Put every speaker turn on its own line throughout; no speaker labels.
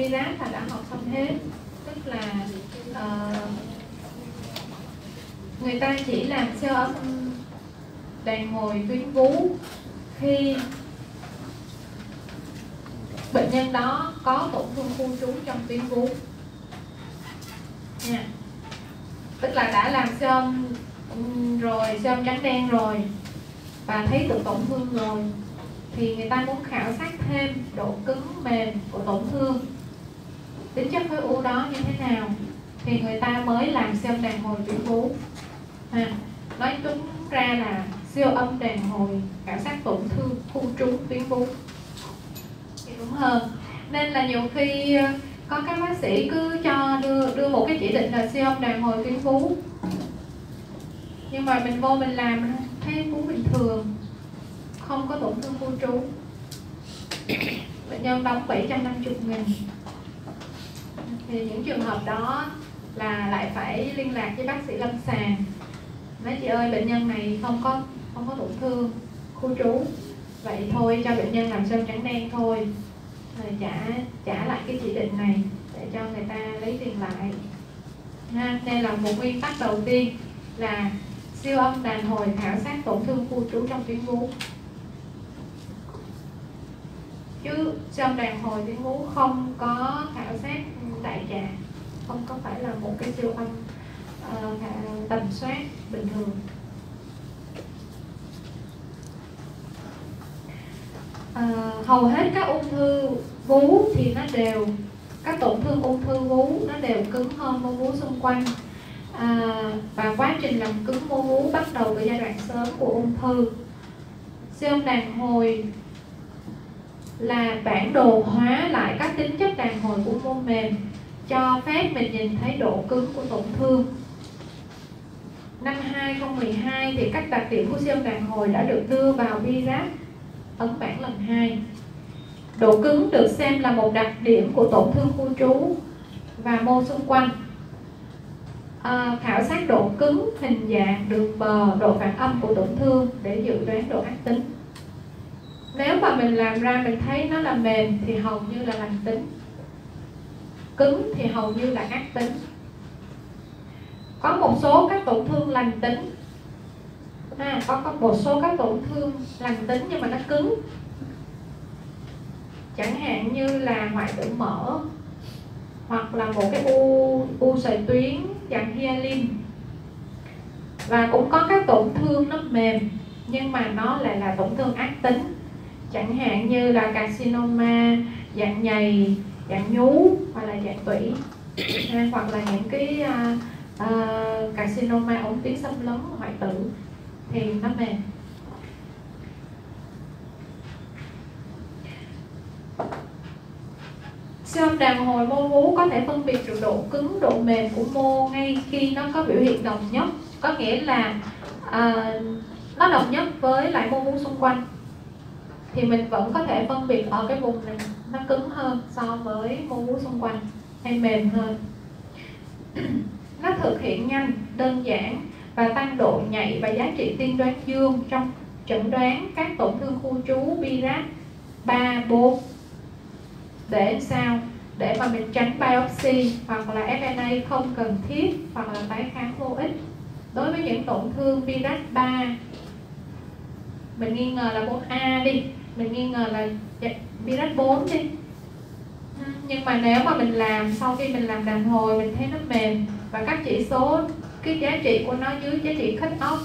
Virat là đã học xong hết. Tức là uh, người ta chỉ làm sơ âm đàn hồi tuyến vú khi bệnh nhân đó có tổn thương khu trú trong tuyến vú. Nha. Tức là đã làm siêu âm rồi siêu âm trắng đen rồi và thấy được tổn thương rồi thì người ta muốn khảo sát thêm độ cứng mềm của tổn thương tính chất khối u đó như thế nào thì người ta mới làm siêu âm đàn hồi tuyến vú. À, nói đúng ra là siêu âm đàn hồi khảo sát tổn thương khu trú tuyến vú. Thì đúng hơn. Nên là nhiều khi ờ, có các bác sĩ cứ cho đưa đưa một cái chỉ định là siêu âm đàn hồi tuyến vú. Nhưng mà mình vô mình làm thấy vú bình thường không có tổn thương khu trú bệnh nhân đóng 750 nghìn thì những trường hợp đó là lại phải liên lạc với bác sĩ lâm sàng. Nói chị ơi, bệnh nhân này không có không có tổn thương, khu trú. Vậy thôi, cho bệnh nhân làm sơn trắng đen thôi. Rồi trả trả lại cái chỉ định này để cho người ta lấy tiền lại. Ha đây là một nguyên tắc đầu tiên là siêu âm đàn hồi khảo sát tổn thương khu trú trong tuyến vú. Chứ siêu âm đàn hồi tuyến vú không có khảo sát đại trà không có phải là một cái siêu âm uh, tầm soát bình thường. Uh, hầu hết các ung thư vú thì nó đều các tổn thương ung thư vú nó đều cứng hơn mô vú xung quanh. À, và quá trình làm cứng mô vú bắt đầu từ giai đoạn sớm của ung thư. Siêu âm đàn hồi là bản đồ hóa lại các tính chất đàn hồi của mô mềm cho phép mình nhìn thấy độ cứng của tổn thương. Năm 2012 thì các đặc điểm của siêu âm đàn hồi đã được đưa vào VRAP ấn bản lần 2 độ cứng được xem là một đặc điểm của tổn thương khu trú và mô xung quanh. À, khảo sát độ cứng hình dạng đường bờ độ phản âm của tổn thương để dự đoán độ ác tính. Nếu mà mình làm ra mình thấy nó là mềm thì hầu như là lành tính cứng thì hầu như là ác tính. Có một số các tổn thương lành tính. À, có, có một số các tổn thương lành tính nhưng mà nó cứng. Chẳng hạn như là hoại tử mỡ hoặc là một cái u u sợi tuyến dạng hyalin và cũng có các tổn thương nó mềm nhưng mà nó lại là tổn thương ác tính. Chẳng hạn như là carcinoma dạng nhầy dạng nhú hoặc là dạng tủy ờ, hoặc là những cái uh, uh, carcinoma ống tuyến xâm lấn hoại tử thì nó mềm. Siêu âm đàn hồi mô vú có thể phân biệt được độ cứng độ mềm của mô ngay khi nó có biểu hiện đồng nhất. Có nghĩa là uh, nó đồng nhất với lại mô vú xung quanh. Thì mình vẫn có thể phân biệt ở cái vùng này nó cứng hơn so với mô vú xung quanh hay mềm hơn. Nó thực hiện nhanh đơn giản và tăng độ nhạy và giá trị tiên đoán dương trong chẩn đoán các tổn thương khu trú BIRAT 3, 4 để sao? Để mà mình tránh biopsy hoặc là FNA không cần thiết hoặc là tái khám vô ích. Đối với những tổn thương virus 3 mình nghi ngờ là 4A đi mình nghi ngờ là dạ, virus 4 đi. Nhưng mà nếu mà mình làm, sau khi mình làm đàn hồi, mình thấy nó mềm và các chỉ số, cái giá trị của nó dưới giá trị cut off,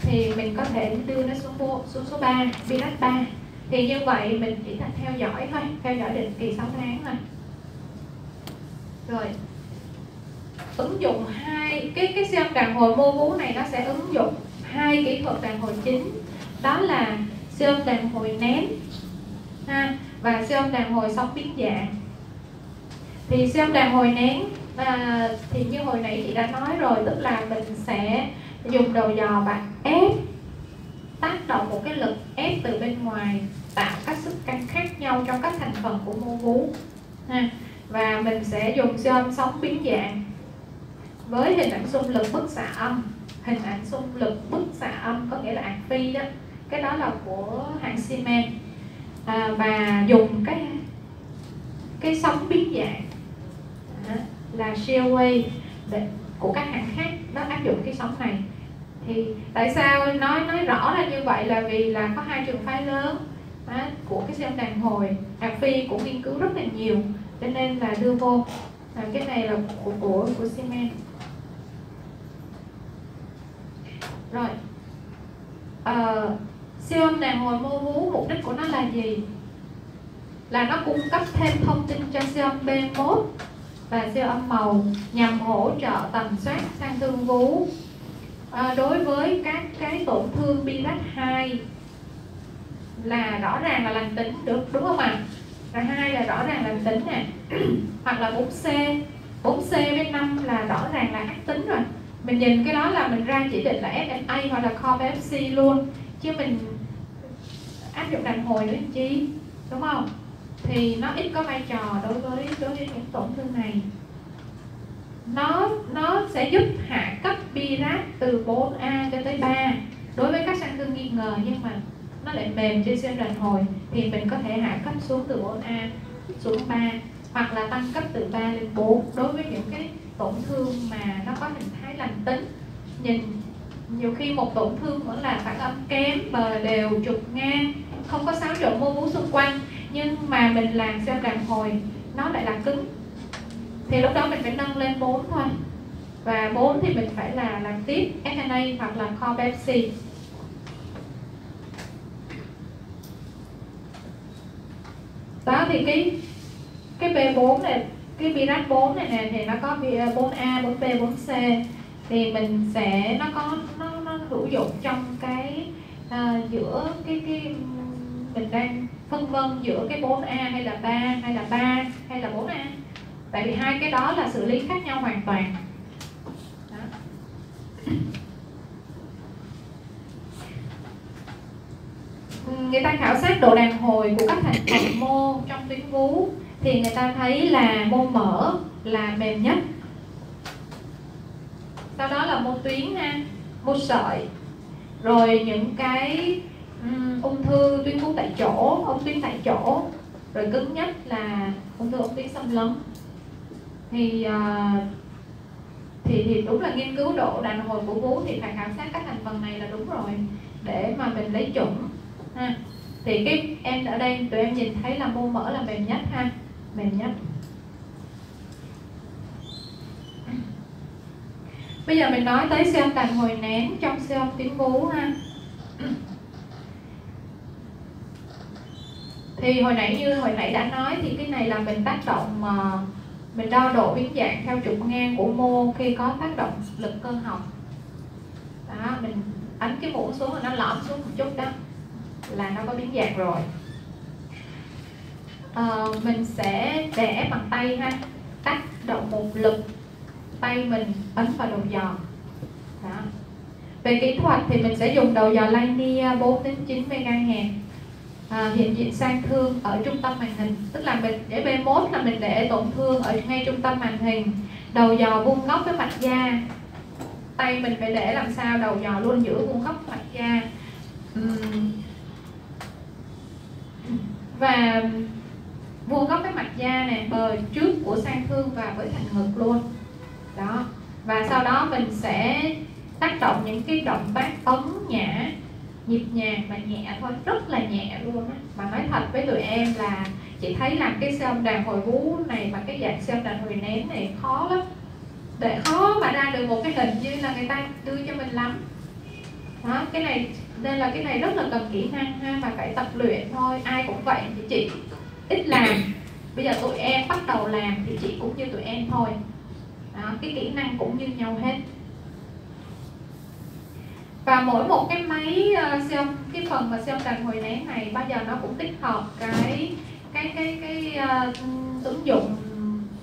thì mình có thể đưa nó xuống xuống số 3 virus 3 thì như vậy mình chỉ là theo dõi thôi, theo dõi định kỳ 6 tháng thôi. Rồi. Ứng dụng hai, cái cái siêu âm đàn hồi mô vú này nó sẽ ứng dụng hai kỹ thuật đàn hồi chính. Đó là siêu âm đàn hồi nén ha và siêu âm đàn hồi sóng biến dạng. Thì siêu âm đàn hồi nén à, thì như hồi nãy chị đã nói rồi tức là mình sẽ dùng đầu dò và ép tác động một cái lực ép từ bên ngoài tạo các sức căng khác nhau trong các thành phần của mô vú ha. Và mình sẽ dùng siêu âm sóng biến dạng với hình ảnh xung lực bức xạ âm. Hình ảnh xung lực bức xạ âm có nghĩa là ảnh phi đó. Cái đó là của hãng Siemens à, và dùng cái cái sóng biến dạng là shear wave để, của các hãng khác nó áp dụng cái sóng này. Thì tại sao nói nói rõ là như vậy là vì là có hai trường phái lớn đó, của cái xem âm đàn hồi hạt phi cũng nghiên cứu rất là nhiều cho nên là đưa vô. À, cái này là của của của Siemens. Rồi uh, siêu âm đàn hồi mô vú mục đích của nó là gì? Là nó cung cấp thêm thông tin cho siêu âm B1 và siêu âm màu nhằm hỗ trợ tầm soát sang thương vú. À, đối với các cái tổn thương BRAF 2 là rõ ràng là lành tính được đúng không ạ? À? Là hai là rõ ràng lành tính nè. Hoặc là 4C 4C với 5 là rõ ràng là ác tính rồi. Mình nhìn cái đó là mình ra chỉ định là FNA hoặc là COP-FC luôn. Chứ mình áp dụng đàn hồi nữa, chi? Đúng không? Thì nó ít có vai trò đối với đối với những tổn thương này. Nó nó sẽ giúp hạ cấp BRAF từ 4A cho tới 3 đối với các sang thương nghi ngờ nhưng mà nó lại mềm trên siêu đàn hồi thì mình có thể hạ cấp xuống từ 4A xuống 3 hoặc là tăng cấp từ 3 lên 4 đối với những cái tổn thương mà nó có hình thái lành tính, nhìn nhiều khi một tổn thương vẫn là phản âm kém bờ đều trục ngang không có xáo trộn mô vú xung quanh. Nhưng mà mình làm xem đàn hồi nó lại là cứng. Thì lúc đó mình phải nâng lên 4 thôi. Và 4 thì mình phải là làm tiếp FNA hoặc là COP-FC đó thì cái cái B4 này cái BRAF 4 này nè thì nó có 4A, 4B, 4C thì mình sẽ nó có nó nó hữu dụng trong cái uh, giữa cái cái mình đang phân vân giữa cái 4A hay là 3 hay là 3 hay là 4A tại vì hai cái đó là xử lý khác nhau hoàn toàn. Đó. người ta khảo sát độ đàn hồi của các thành phần mô trong tuyến vú thì người ta thấy là mô mở là mềm nhất sau đó là mô tuyến ha mô sợi. Rồi những cái um, ung thư tuyến vú tại chỗ ung tuyến tại chỗ. Rồi cứng nhất là ung thư ung tuyến xâm lấn. Thì uh, thì thì đúng là nghiên cứu độ đàn hồi của vú thì phải khảo sát các thành phần này là đúng rồi để mà mình lấy chuẩn ha. Thì cái em ở đây tụi em nhìn thấy là mô mỡ là mềm nhất ha mềm nhất. Bây giờ mình nói tới siêu âm đàn hồi nén trong siêu âm tuyến vú ha. Thì hồi nãy như hồi nãy đã nói thì cái này là mình tác động mà mình đo độ biến dạng theo trục ngang của mô khi có tác động lực cơ học. Đó mình ấn cái mũ xuống nó lõm xuống một chút đó là nó có biến dạng rồi. À, mình sẽ để bằng tay ha tác động một lực tay mình ấn vào đầu giò. Đó. về kỹ thuật thì mình sẽ dùng đầu giò linear 4 đến 9 MHz à, hiện diện sang thương ở trung tâm màn hình. Tức là mình để B1 là mình để tổn thương ở ngay trung tâm màn hình. Đầu giò vuông góc với mặt da. Tay mình phải để làm sao đầu giò luôn giữ vuông góc mặt da. Uhm. và vuông góc với mặt da nè bờ trước của sang thương và với thành ngực luôn đó. Và sau đó mình sẽ tác động những cái động tác ấm nhã, nhịp nhàng và nhẹ thôi. Rất là nhẹ luôn á. Mà nói thật với tụi em là chị thấy làm cái siêu đàn hồi vú này mà cái dạng siêu đàn hồi nén này khó lắm. Để khó mà ra được một cái hình như là người ta đưa cho mình lắm. Đó, cái này, nên là cái này rất là cần kỹ năng ha, mà phải tập luyện thôi. Ai cũng vậy thì chị ít làm. Bây giờ tụi em bắt đầu làm thì chị cũng như tụi em thôi cái kỹ năng cũng như nhau hết. Và mỗi một cái máy uh, siêu cái phần mà siêu đàn hồi nén này bao giờ nó cũng tích hợp cái cái cái cái uh, ứng dụng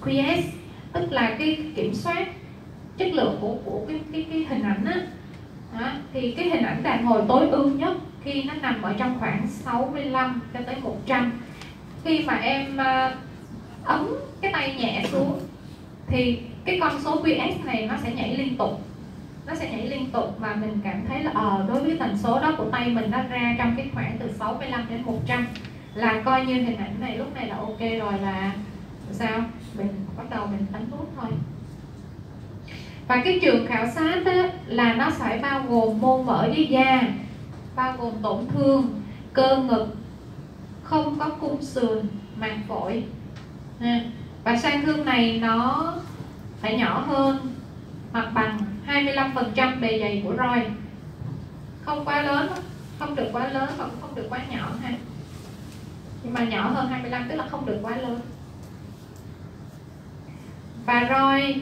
QS tức là cái kiểm soát chất lượng của của cái cái, cái hình ảnh á. Đó, thì cái hình ảnh đàn hồi tối ưu nhất khi nó nằm ở trong khoảng 65 cho tới 100 khi mà em uh, ấn cái tay nhẹ xuống thì cái con số QS này nó sẽ nhảy liên tục. Nó sẽ nhảy liên tục và mình cảm thấy là ờ đối với tần số đó của tay mình nó ra trong cái khoảng từ 65 đến 100 là coi như hình ảnh này lúc này là ok rồi là sao? Mình bắt đầu mình đánh nút thôi. Và cái trường khảo sát á, là nó phải bao gồm mô mỡ dưới da bao gồm tổn thương cơ ngực không có cung sườn màng phổi. Ha. và sang thương này nó phải nhỏ hơn hoặc bằng 25% bề dày của roi. Không quá lớn, không được quá lớn và cũng không được quá nhỏ ha. Nhưng mà nhỏ hơn 25 tức là không được quá lớn. Và roi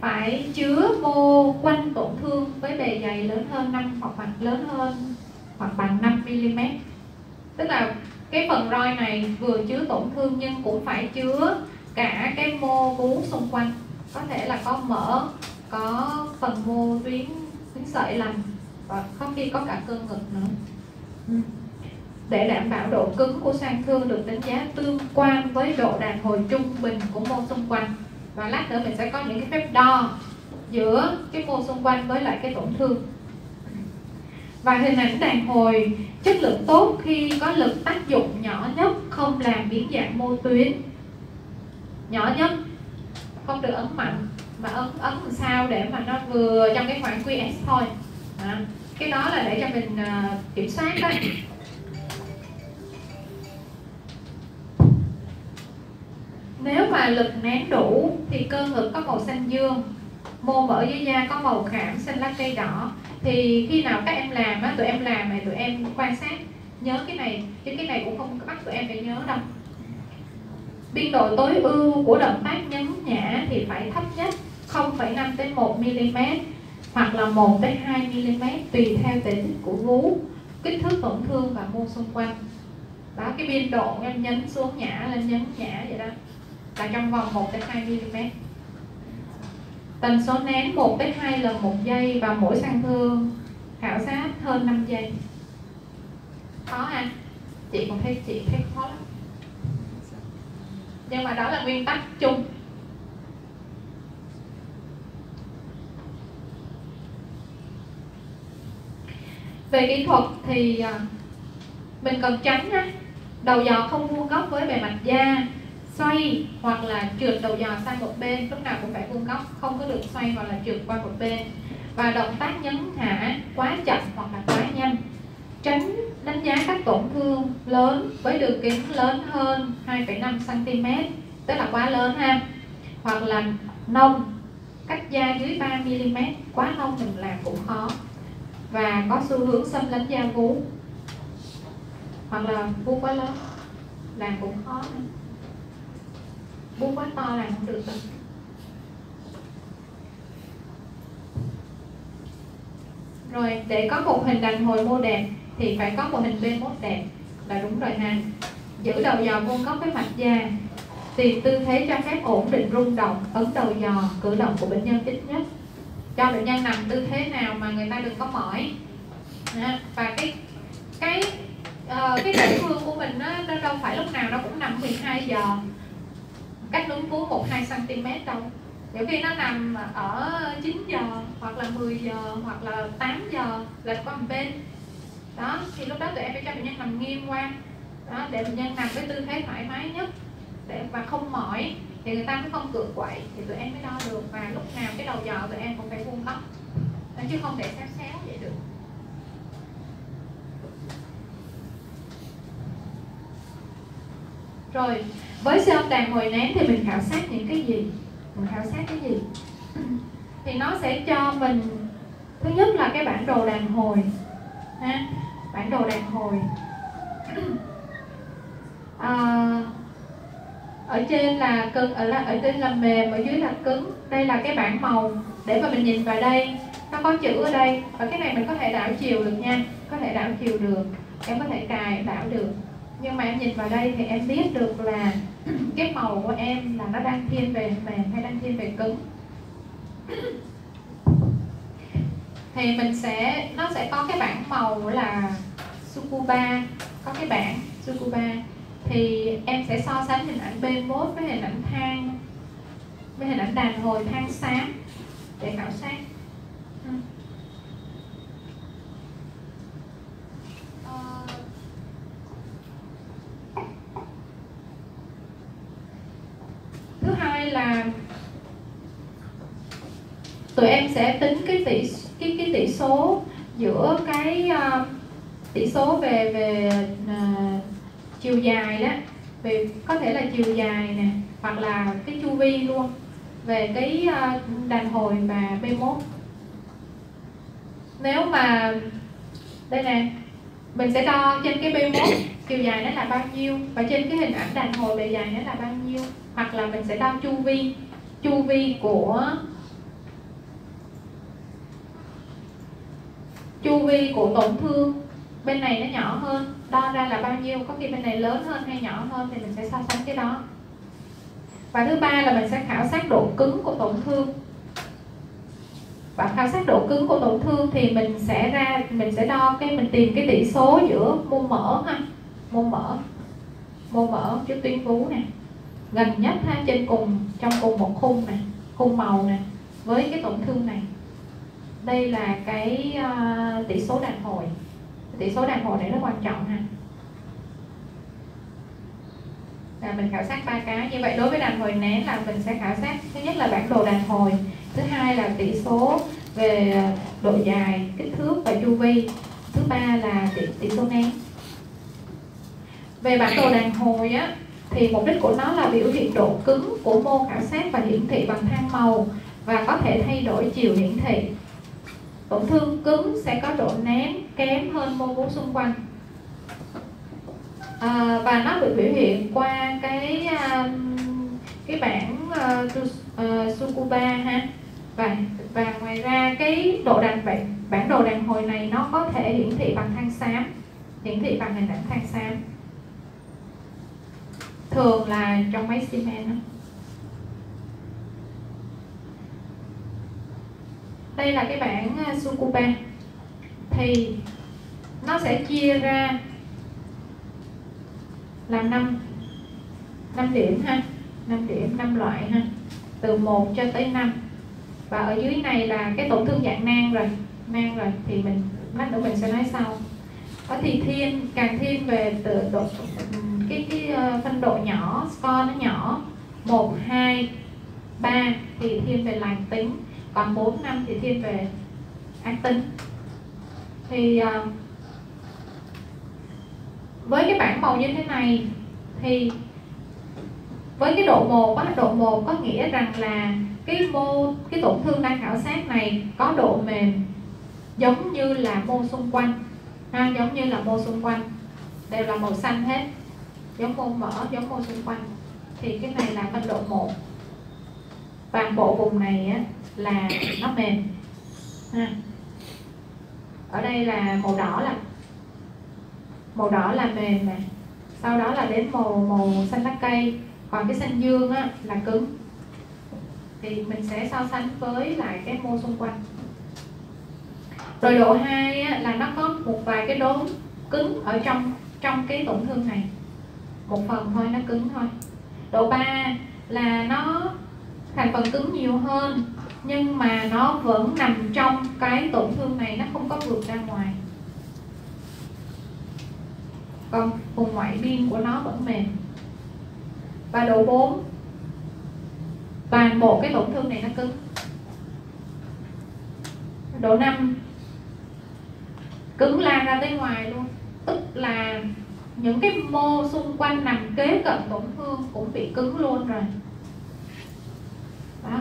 phải chứa mô quanh tổn thương với bề dày lớn hơn 5 hoặc bằng, lớn hơn hoặc bằng 5 mm tức là cái phần roi này vừa chứa tổn thương nhưng cũng phải chứa cả cái mô vú xung quanh có thể là có mỡ, có phần mô tuyến tuyến sợi lành, và có khi có cả cơ ngực nữa. Ừ. để đảm bảo độ cứng của sang thương được đánh giá tương quan với độ đàn hồi trung bình của mô xung quanh. Và lát nữa mình sẽ có những cái phép đo giữa cái mô xung quanh với lại cái tổn thương. Và hình ảnh đàn hồi, chất lượng tốt khi có lực tác dụng nhỏ nhất không làm biến dạng mô tuyến. Nhỏ nhất không được ấn mạnh mà ấn ấn làm sao để mà nó vừa trong cái khoảng QS thôi. À, cái đó là để cho mình uh, kiểm soát đó. Nếu mà lực nén đủ thì cơ ngực có màu xanh dương mô mỡ dưới da có màu khảm xanh lá cây đỏ thì khi nào các em làm á tụi em làm mà tụi em quan sát nhớ cái này chứ cái này cũng không bắt tụi em phải nhớ đâu biên độ tối ưu của động tác nhấn nhả thì phải thấp nhất 0,5 đến 1 mm hoặc là 1 đến 2 mm tùy theo thể tích của vú. Kích thước tổn thương và mô xung quanh. Đó cái biên độ em nhấn xuống nhả lên nhấn nhả vậy đó. Là trong vòng 1 đến 2 mm tần số nén 1 đến 2 lần một giây và mỗi sang thương khảo sát hơn 5 giây. Khó ha? Chị còn thấy chị thấy khó lắm nhưng mà đó là nguyên tắc chung. Về kỹ thuật thì à, mình cần tránh á, đầu giò không vuông góc với bề mặt da xoay hoặc là trượt đầu giò sang một bên. Lúc nào cũng phải vuông góc không có được xoay hoặc là trượt qua một bên. Và động tác nhấn hạ quá chậm hoặc là quá nhanh. Tránh đánh giá các tổn thương lớn với đường kính lớn hơn 2,5 cm tức là quá lớn ha. Hoặc là nông cách da dưới 3 mm quá nông mình làm cũng khó. Và có xu hướng xâm lấn da vú. Hoặc là vú quá lớn làm cũng khó vú quá to làm không được đâu rồi để có một hình đàn hồi mô đẹp thì phải có một hình B mốt đẹp là đúng rồi ha. Giữ đầu giò vuông góc với mặt da tìm tư thế cho phép ổn định rung động ấn đầu giò cử động của bệnh nhân ít nhất. Cho bệnh nhân nằm tư thế nào mà người ta đừng có mỏi. Và cái cái uh, cái tổn thương của mình nó, nó đâu phải lúc nào nó cũng nằm 12 giờ. Cách núm vú 1 2 cm đâu. Nhiều khi nó nằm ở 9 giờ hoặc là 10 giờ hoặc là 8 giờ lệch qua một bên đó, thì lúc đó tụi em phải cho bệnh nhân nằm nghiêng qua đó, để bệnh nhân nằm với tư thế thoải mái nhất, để và không mỏi, thì người ta mới không cựa quậy. Thì tụi em mới đo được và lúc nào cái đầu dò tụi em cũng phải vuông góc chứ không để xéo xéo vậy được. Rồi, với siêu âm đàn hồi nén thì mình khảo sát những cái gì? Mình khảo sát cái gì? Thì nó sẽ cho mình, thứ nhất là cái bản đồ đàn hồi, ha? Bản đồ đàn hồi. À, ở trên là cứng ở là ở trên là mềm ở dưới là cứng. Đây là cái bảng màu để mà mình nhìn vào đây. Nó có chữ ở đây. Và cái này mình có thể đảo chiều được nha. Có thể đảo chiều được. Em có thể cài đảo được. Nhưng mà em nhìn vào đây thì em biết được là cái màu của em là nó đang thiên về mềm hay đang thiên về cứng. thì mình sẽ, nó sẽ có cái bảng màu là Sukuba, có cái bảng Sukuba. Thì em sẽ so sánh hình ảnh B1 với hình ảnh than với hình ảnh đàn hồi than sáng để khảo sát. Ừ. Ờ. Là tụi em sẽ tính cái tỷ cái cái tỷ số giữa cái uh, tỷ số về về uh, chiều dài đó về có thể là chiều dài nè hoặc là cái chu vi luôn về cái uh, đàn hồi và B1 nếu mà đây nè mình sẽ đo trên cái B1 chiều dài nó là bao nhiêu và trên cái hình ảnh đàn hồi bề dài nó là bao nhiêu hoặc là mình sẽ đo chu vi chu vi của chu vi của tổn thương bên này nó nhỏ hơn, đo ra là bao nhiêu? Có khi bên này lớn hơn hay nhỏ hơn thì mình sẽ so sánh cái đó. Và thứ ba là mình sẽ khảo sát độ cứng của tổn thương. Và khảo sát độ cứng của tổn thương thì mình sẽ ra, mình sẽ đo cái, mình tìm cái tỷ số giữa mô mỡ ha, mô mỡ mô mỡ trước tuyến vú nè. Gần nhất ha, trên cùng, trong cùng một khung này khung màu nè, với cái tổn thương này đây là cái uh, tỷ số đàn hồi. Tỷ số đàn hồi này rất quan trọng ha. Là mình khảo sát ba cái. Như vậy đối với đàn hồi nén là mình sẽ khảo sát thứ nhất là bản đồ đàn hồi thứ hai là tỷ số về ờ, độ dài kích thước và chu vi thứ ba là tỷ, tỷ số nén. Về bản đồ đàn hồi á thì mục đích của nó là biểu hiện độ cứng của mô khảo sát và hiển thị bằng thang màu và có thể thay đổi chiều hiển thị tổn thương cứng sẽ có độ nén kém hơn mô vú xung quanh. À, và nó được biểu hiện qua cái um, cái bảng uh, uh, Sukuba ha. Và và ngoài ra cái độ đàn bản bản đồ đàn hồi này nó có thể hiển thị bằng than xám hiển thị bằng hình ảnh than xám. Thường là trong máy xi men đây là cái bảng à, Sukuba. Thì nó sẽ chia ra làm 5 5 điểm ha. 5 điểm 5 loại ha. Từ 1 cho tới 5 và ở dưới này là cái tổn thương dạng nang rồi nang rồi. Thì mình lát nữa mình sẽ nói sau. Có thì thiên càng thiên về từ độ cái cái ờ, phân độ nhỏ score nó nhỏ. 1, 2, 3 thì thiên về lành tính còn 4, năm thì thiên về an tính. Thì uh, với cái bảng màu như thế này thì với cái độ 1 á, độ 1 có nghĩa rằng là cái mô cái tổn thương đang khảo sát này có độ mềm giống như là mô xung quanh ha, giống như là mô xung quanh đều là màu xanh hết giống mô mỡ giống mô xung quanh. Thì cái này là phân độ 1 toàn bộ vùng này á, là nó mềm. Ha. ở đây là màu đỏ là màu đỏ là mềm nè. Sau đó là đến màu màu xanh lá cây. Còn cái xanh dương á, là cứng. Thì mình sẽ so sánh với lại cái mô xung quanh. Rồi độ 2 á, là nó có một vài cái đốm cứng ở trong trong cái tổn thương này. Một phần thôi nó cứng thôi. Độ 3 là nó thành phần cứng nhiều hơn nhưng mà nó vẫn nằm trong cái tổn thương này, nó không có vượt ra ngoài. Còn vùng ngoại biên của nó vẫn mềm. Và độ 4 toàn bộ cái tổn thương này nó cứng. Độ 5 cứng lan ra tới ngoài luôn. Tức là những cái mô xung quanh nằm kế cận tổn thương cũng bị cứng luôn rồi. Đó.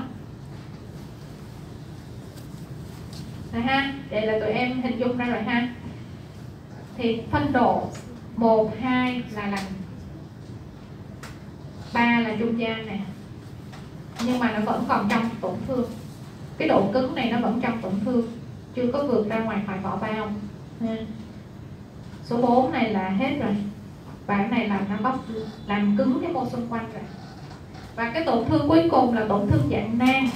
Rồi ha vậy là tụi em hình dung ra rồi ha. Thì phân độ 1, 2 là lành. 3 là trung gian nè. Nhưng mà nó vẫn còn trong tổn thương. Cái độ cứng này nó vẫn trong tổn thương. Chưa có vượt ra ngoài khỏi vỏ bao. Số 4 này là hết rồi. Bản này là nó bóc làm cứng cái mô xung quanh rồi. Và cái tổn thương cuối cùng là tổn thương dạng nang.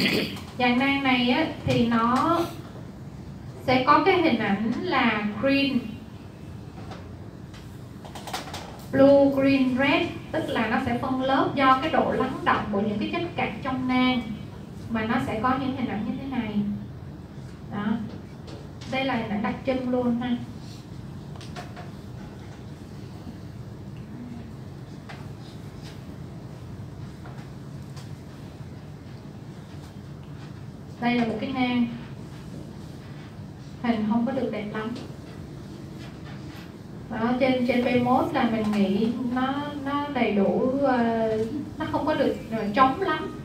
Dạng nang này á, thì nó sẽ có cái hình ảnh là green. Blue, green, red, tức là nó sẽ phân lớp do cái độ lắng động của những cái chất cặn trong nang, mà nó sẽ có những hình ảnh như thế này. Đó. Đây là hình ảnh đặc trưng luôn ha. Đây là một cái nang hình không có được đẹp lắm. Đó, trên trên P1 là mình nghĩ nó nó đầy đủ uh, nó không có được ờ, trống lắm.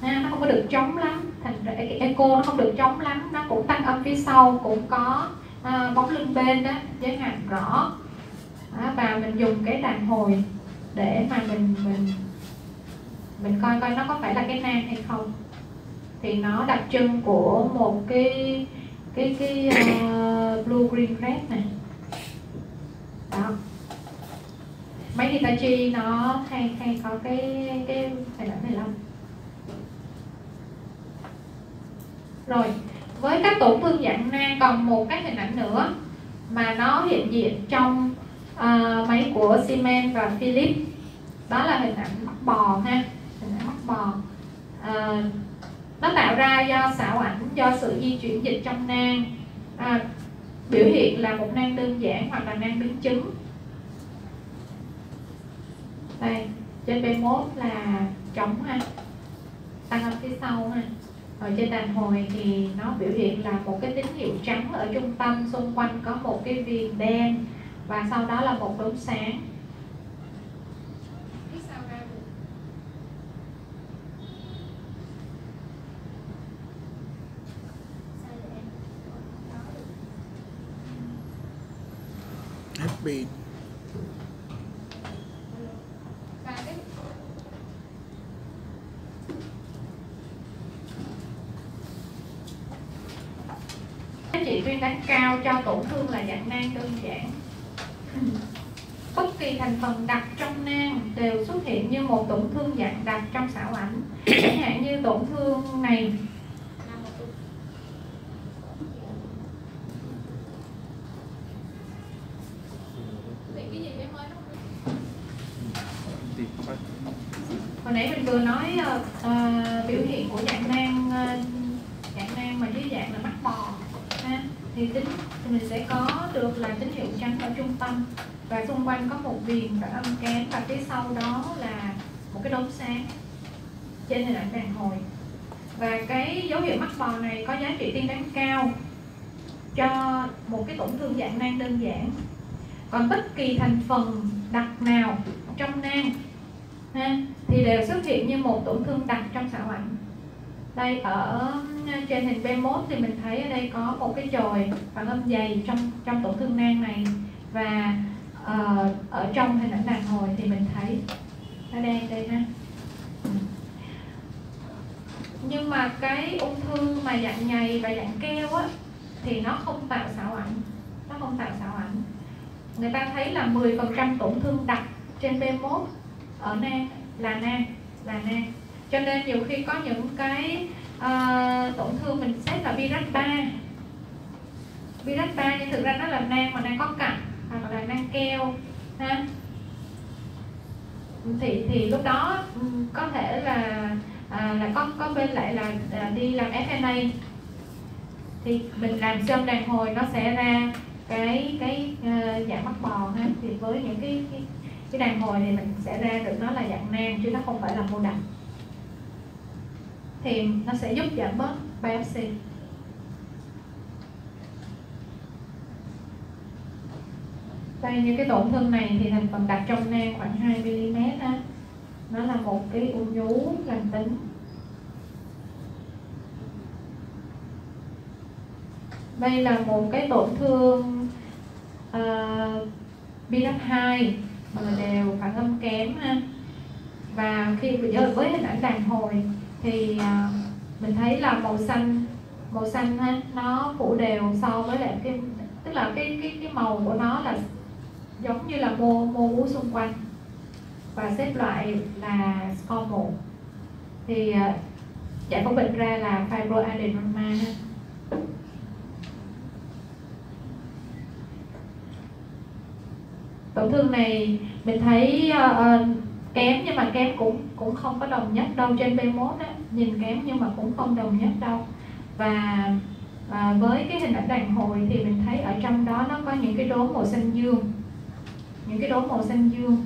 Ha, nó không có được trống lắm. Thành ra cái echo nó không được trống lắm. Nó cũng tăng âm phía sau cũng có uh, bóng lưng bên đó giới hạn rõ đó, và mình dùng cái đàn hồi để mà mình mình mình coi coi nó có phải là cái nang hay không. Thì nó đặc trưng của một cái cái cái uh, blue green red này. Đó. Máy Hitachi nó hay hay có cái cái hình ảnh này lắm. Rồi với các tổn thương dạng nang còn một cái hình ảnh nữa mà nó hiện diện trong uh, máy của Siemens và Philips. Đó là hình ảnh mắt bò ha hình ảnh mắt bò. Uh, nó tạo ra do xạo ảnh do sự di chuyển dịch trong nang. À, biểu hiện là một nang đơn giản hoặc là nang biến chứng. Đây trên B1 là trống ha. Tăng âm phía sau ha. Ở trên đàn hồi thì nó biểu hiện là một cái tín hiệu trắng ở trung tâm xung quanh có một cái viền đen. Và sau đó là một đốm sáng.
Speed.
chị trị tuyên đánh cao cho tổn thương là dạng nang đơn giản bất kỳ thành phần đặc trong nang đều xuất hiện như một tổn thương dạng đặc trong xảo ảnh chẳng hạn như tổn thương này hồi nãy mình vừa nói uh, uh, biểu hiện của dạng nang uh, dạng nang mà dưới dạng là mắt bò ha thì tính thì mình sẽ có được là tín hiệu trắng ở trung tâm. Và xung quanh có một viền và âm kém và phía sau đó là một cái đốm sáng trên hình ảnh đàn hồi. Và cái dấu hiệu mắt bò này có giá trị tiên đoán cao cho một cái tổn thương dạng nang đơn giản. Còn bất kỳ thành phần đặc nào trong nang ha, thì đều xuất hiện như một tổn thương đặc trong xạ ảnh đây ở ừ, trên hình B1 thì mình thấy ở đây có một cái chồi phản âm dày trong trong tổn thương nang này. Và uh, ở trong hình ảnh đàn hồi thì mình thấy ở đây đây ha? Nhưng mà cái ung thư mà dạng nhầy và dạng keo á thì nó không tạo xạo ảnh. Nó không tạo xạo ảnh. Người ta thấy là 10% tổn thương đặc trên B1 ở nang là nang là nang cho nên nhiều khi có những cái uh, tổn thương mình xét là virus 3 virus 3 nhưng thực ra nó là nang mà nang có cạnh hoặc là nang keo ha. Thì thì lúc đó có thể là à, là có có bên lại là à, đi làm FNA thì mình làm sơn đàn hồi nó sẽ ra cái cái uh, dạng mắt bò ha. Thì với những cái, cái cái đàn hồi thì mình sẽ ra được nó là dạng nang chứ nó không phải là mô đặc thì nó sẽ giúp giảm bớt biopsy. Đây như cái tổn thương này thì thành phần đặt trong nang khoảng 2 mm á. Nó là một cái u nhú lành tính. Đây là một cái tổn thương uh, BF 2 đều phản âm kém ha. Và khi với với hình ảnh đàn hồi thì à, mình thấy là màu xanh màu xanh, ha, nó phủ đều so với lại cái, tức là cái cái cái màu của nó là giống như là mô mô vú xung quanh và xếp loại là score 1 thì à, giải phẫu bệnh ra là fibroadenoma, ha. Tổn thương này mình thấy uh, kém nhưng mà kém cũng cũng không có đồng nhất đâu. Trên B1 á nhìn kém nhưng mà cũng không đồng nhất đâu. Và à, với cái hình ảnh đàn hồi thì mình thấy ở trong đó nó có những cái đốm màu xanh dương. Những cái đốm màu xanh dương.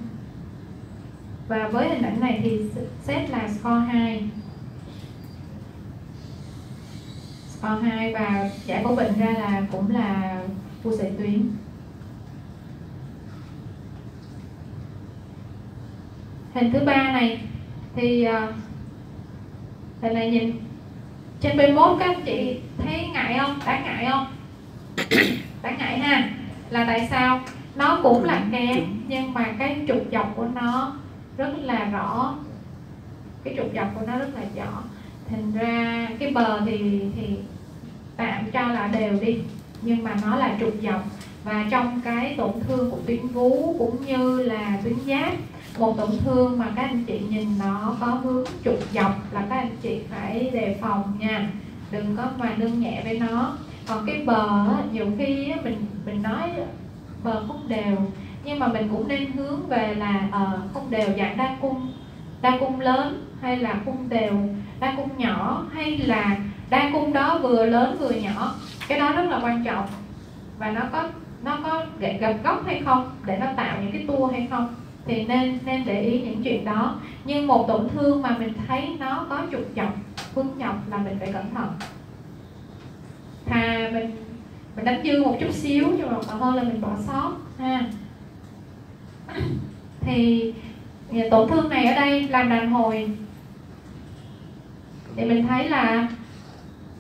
Và với hình ảnh này thì xét là score 2 score 2 và giải phẫu bệnh ra là cũng là u sợi tuyến. Hình thứ ba này thì hình này nhìn trên B1 các anh chị thấy ngại không? Đáng ngại không? Đáng ngại ha? Là tại sao? Nó cũng là kém nhưng mà cái trục dọc của nó rất là rõ. Cái trục dọc của nó rất là rõ. Thành ra cái bờ thì thì tạm cho là đều đi nhưng mà nó là trục dọc. Và trong cái tổn thương của tuyến vú cũng như là tuyến giáp một tổn thương mà các anh chị nhìn nó có hướng trục dọc là các anh chị phải đề phòng nha. Đừng có mà nương nhẹ với nó. Còn cái bờ nhiều khi mình mình nói bờ không đều nhưng mà mình cũng nên hướng về là uh, không đều dạng đa cung. Đa cung lớn hay là cung đều đa cung nhỏ hay là đa cung đó vừa lớn vừa nhỏ. Cái đó rất là quan trọng. Và nó có nó có gặp góc hay không để nó tạo những cái tua hay không thì nên nên để ý những chuyện đó. Nhưng một tổn thương mà mình thấy nó có trục dọc phương nhọc là mình phải cẩn thận. Thà mình mình đánh dư một chút xíu nhưng mà còn hơn là mình bỏ sót, ha. Thì tổn thương này ở đây làm đàn hồi. Thì mình thấy là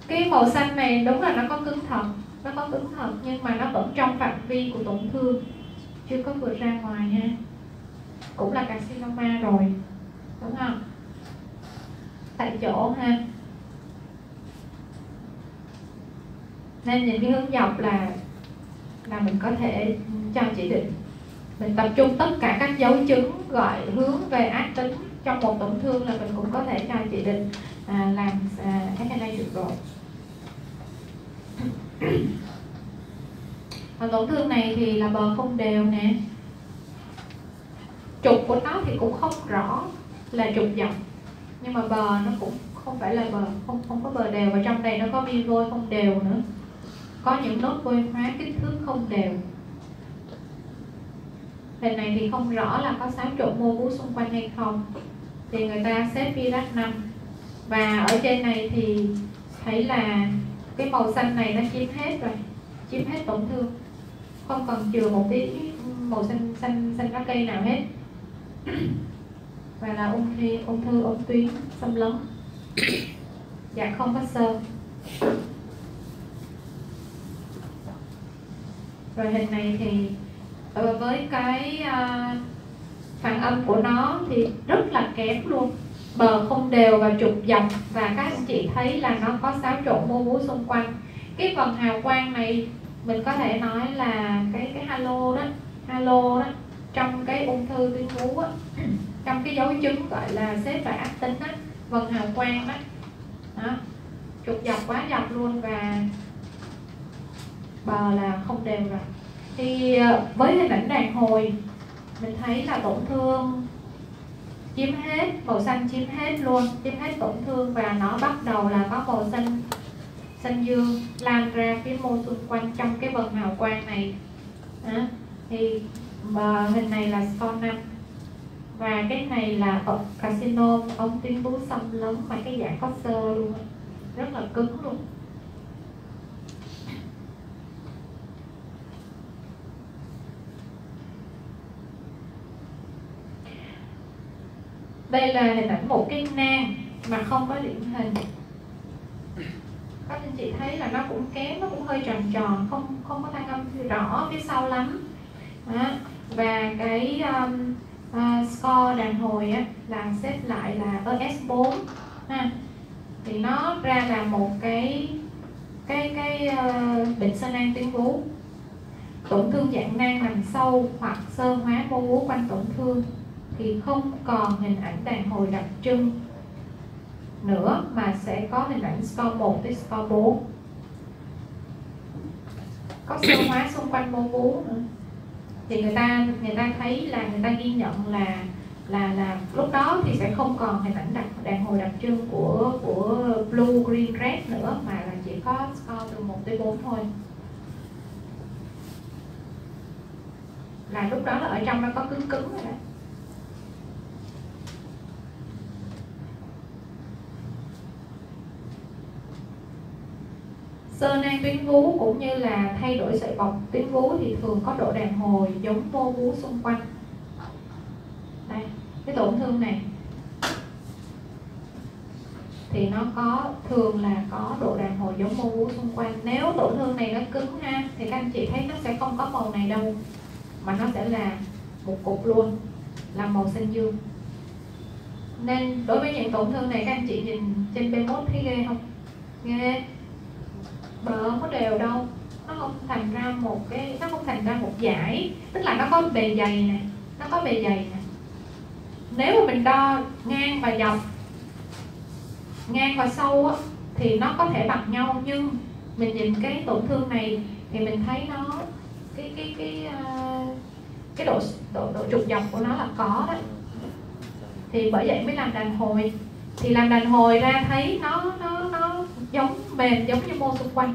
cái màu xanh này đúng là nó có cứng thật, nó có cứng thật nhưng mà nó vẫn trong phạm vi của tổn thương, chưa có vượt ra ngoài, ha cũng là carcinoma rồi đúng không? Tại chỗ ha. Nên những cái hướng dọc là là mình có thể cho chỉ định. Mình tập trung tất cả các dấu chứng gọi hướng về ác tính trong một tổn thương là mình cũng có thể cho chỉ định à, làm à, FNA được rồi. Và tổn thương này thì là bờ không đều nè trục của nó thì cũng không rõ là trục dọc. Nhưng mà bờ nó cũng không phải là bờ, không không có bờ đều. Và trong đây nó có vi vôi không đều nữa. Có những nốt vôi hóa kích thước không đều. Hình này thì không rõ là có xáo trộn mô vú xung quanh hay không. Thì người ta xếp Virac 5 và ở trên này thì thấy là cái màu xanh này nó chiếm hết rồi. Chiếm hết tổn thương. Không còn chừa một tí màu xanh xanh xanh lá cây nào hết và là ung thư ung thư ống tuyến xâm lấn. Dạ không có sơ. Rồi hình này thì ờ, với cái uh, phản âm của nó thì rất là kém luôn. Bờ không đều và trục dọc và các anh chị thấy là nó có xáo trộn mô vú xung quanh. Cái phần hào quang này mình có thể nói là cái cái halo đó halo đó trong cái ung thư tuyến vú á trong cái dấu chứng gọi là xếp và ác tính á vần hào quang á. Đó trục dọc quá dọc luôn và bờ là không đều rồi. Thì ờ, với hình ảnh đàn hồi mình thấy là tổn thương chiếm hết màu xanh chiếm hết luôn chiếm hết tổn thương và nó bắt đầu là có màu xanh xanh dương lan ra phía mô xung quanh trong cái vần hào quang này. À, thì Ờ, và hình này là score 5 và cái này là casino. Ông tuyến bố xâm lấn mà cái dạng có sơ luôn. Rất là cứng luôn. Đây là hình ảnh một cái nang mà không có điểm hình. Các anh chị thấy là nó cũng kém, nó cũng hơi tròn tròn, không không có thanh âm rõ phía sau lắm. Đó và cái um, uh, score đàn hồi á, là xếp lại là ES4 ha. Thì nó ra là một cái cái cái uh, bệnh sơ nang tuyến vú. Tổn thương dạng nang nằm sâu hoặc sơ hóa mô vú quanh tổn thương thì không còn hình ảnh đàn hồi đặc trưng nữa mà sẽ có hình ảnh score 1 tới score 4 có sơ hóa xung quanh mô vú nữa thì người ta người ta thấy là người ta ghi nhận là là là lúc đó thì sẽ không còn hình ảnh đặc đàn hồi đặc trưng của của blue, green, red nữa, mà là chỉ có score từ 1 tới 4 thôi. Là lúc đó là ở trong nó có cứng cứng rồi đó. Sơ nang tuyến vú cũng như là thay đổi sợi bọc tuyến vú thì thường có độ đàn hồi giống mô vú xung quanh. Đây, cái tổn thương này. Thì nó có, thường là có độ đàn hồi giống mô vú xung quanh. Nếu tổn thương này nó cứng ha, thì các anh chị thấy nó sẽ không có màu này đâu, mà nó sẽ là một cục luôn, là màu xanh dương. Nên đối với những tổn thương này, các anh chị nhìn trên B1 thấy ghê không? Ghê bờ không có đều đâu. Nó không thành ra một cái nó không thành ra một dải tức là nó có bề dày nè nó có bề dày nè. Nếu mà mình đo ngang và dọc ngang và sâu á, thì nó có thể bằng nhau. Nhưng mình nhìn cái tổn thương này thì mình thấy nó cái cái cái ờ, cái độ độ độ trục dọc của nó là có đó. Thì bởi vậy mới làm đàn hồi. Thì làm đàn hồi ra thấy nó nó nó giống mềm giống như mô xung quanh.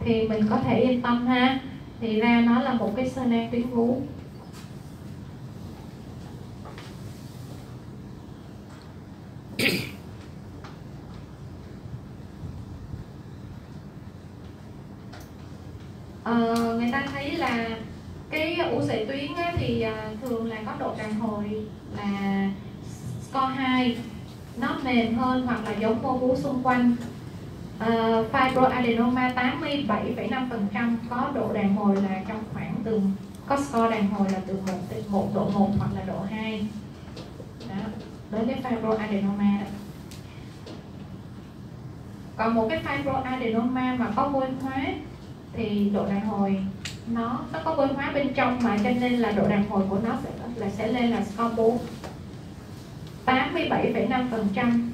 Thì mình có thể yên tâm ha. Thì ra nó là một cái sơ nang tuyến vú. Ờ, người ta thấy là cái u sợi tuyến á, thì à, thường là có độ đàn hồi là score 2 nó mềm hơn hoặc là giống mô vú xung quanh uh, fibroadenoma 87,5% có độ đàn hồi là trong khoảng từ có score đàn hồi là từ 1 1 độ 1 hoặc là độ 2 đó đối với fibroadenoma đó. còn một cái fibroadenoma mà có vôi hóa thì độ đàn hồi nó nó có vôi hóa bên trong mà cho nên là độ đàn hồi của nó sẽ là sẽ lên là score 4 87,5%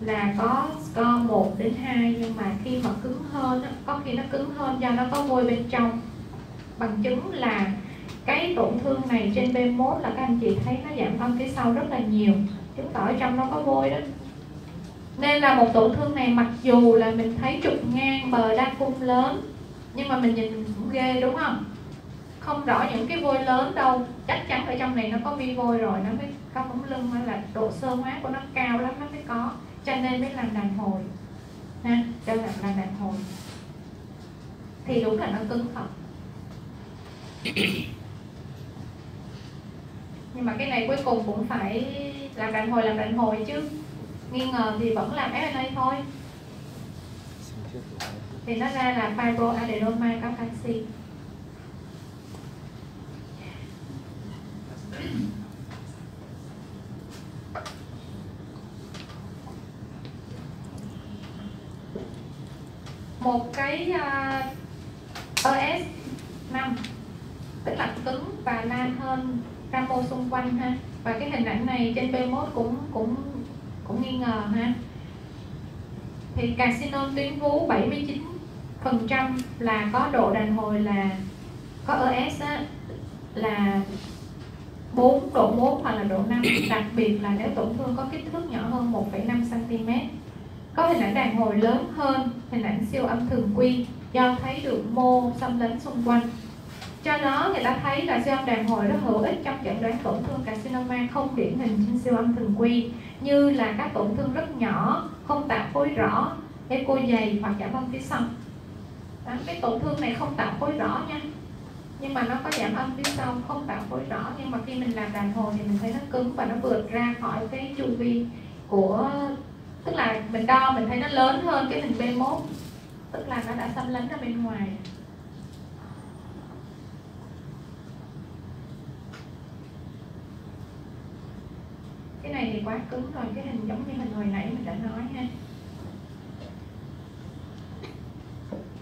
là có score 1 đến 2 nhưng mà khi mà cứng hơn có khi nó cứng hơn do nó có vôi bên trong. Bằng chứng là cái tổn thương này trên B1 là các anh chị thấy nó giảm âm phía sau rất là nhiều, chứng tỏ ở trong nó có vôi đó. Nên là một tổn thương này mặc dù là mình thấy trục ngang bờ đa cung lớn, nhưng mà mình nhìn cũng ghê, đúng không? Không rõ những cái vôi lớn đâu, chắc chắn ở trong này nó có vi vôi rồi, nó mới có bóng lưng hay là độ sơ hóa của nó cao lắm, nó mới có cho nên mới làm đàn hồi. Ha, cho làm làm đàn hồi. Thì đúng là nó cứng thật nhưng mà cái này cuối cùng cũng phải làm đàn hồi, làm đàn hồi chứ. Nghi ngờ thì vẫn làm FNA thôi. Thì nó ra là fibroadenoma có canxi. Một cái uh, ES 5 tức lạnh cứng và lan hơn ramo xung quanh ha. Và cái hình ảnh này trên B1 cũng cũng cũng nghi ngờ ha. Thì carcinom tuyến vú 79 phần trăm là có độ đàn hồi là có ES á, là 4 độ 4 hoặc là độ 5 đặc biệt là nếu tổn thương có kích thước nhỏ hơn 1,5 cm có hình ảnh đàn hồi lớn hơn hình ảnh siêu âm thường quy do thấy được mô xâm lấn xung quanh. Cho đó người ta thấy là siêu âm đàn hồi rất hữu ích trong chẩn đoán tổn thương carcinoma không điển hình trên siêu âm thường quy như là các tổn thương rất nhỏ không tạo khối rõ echo dày hoặc giảm âm phía sau. Đó, cái tổn thương này không tạo khối rõ nha. Nhưng mà nó có giảm âm phía sau không tạo khối rõ. Nhưng mà khi mình làm đàn hồi thì mình thấy nó cứng và nó vượt ra khỏi cái chu vi của tức là mình đo mình thấy nó lớn hơn cái hình B1 tức là nó đã xâm lấn ra bên ngoài. Cái này thì quá cứng rồi cái hình giống như hình hồi nãy mình đã nói ha.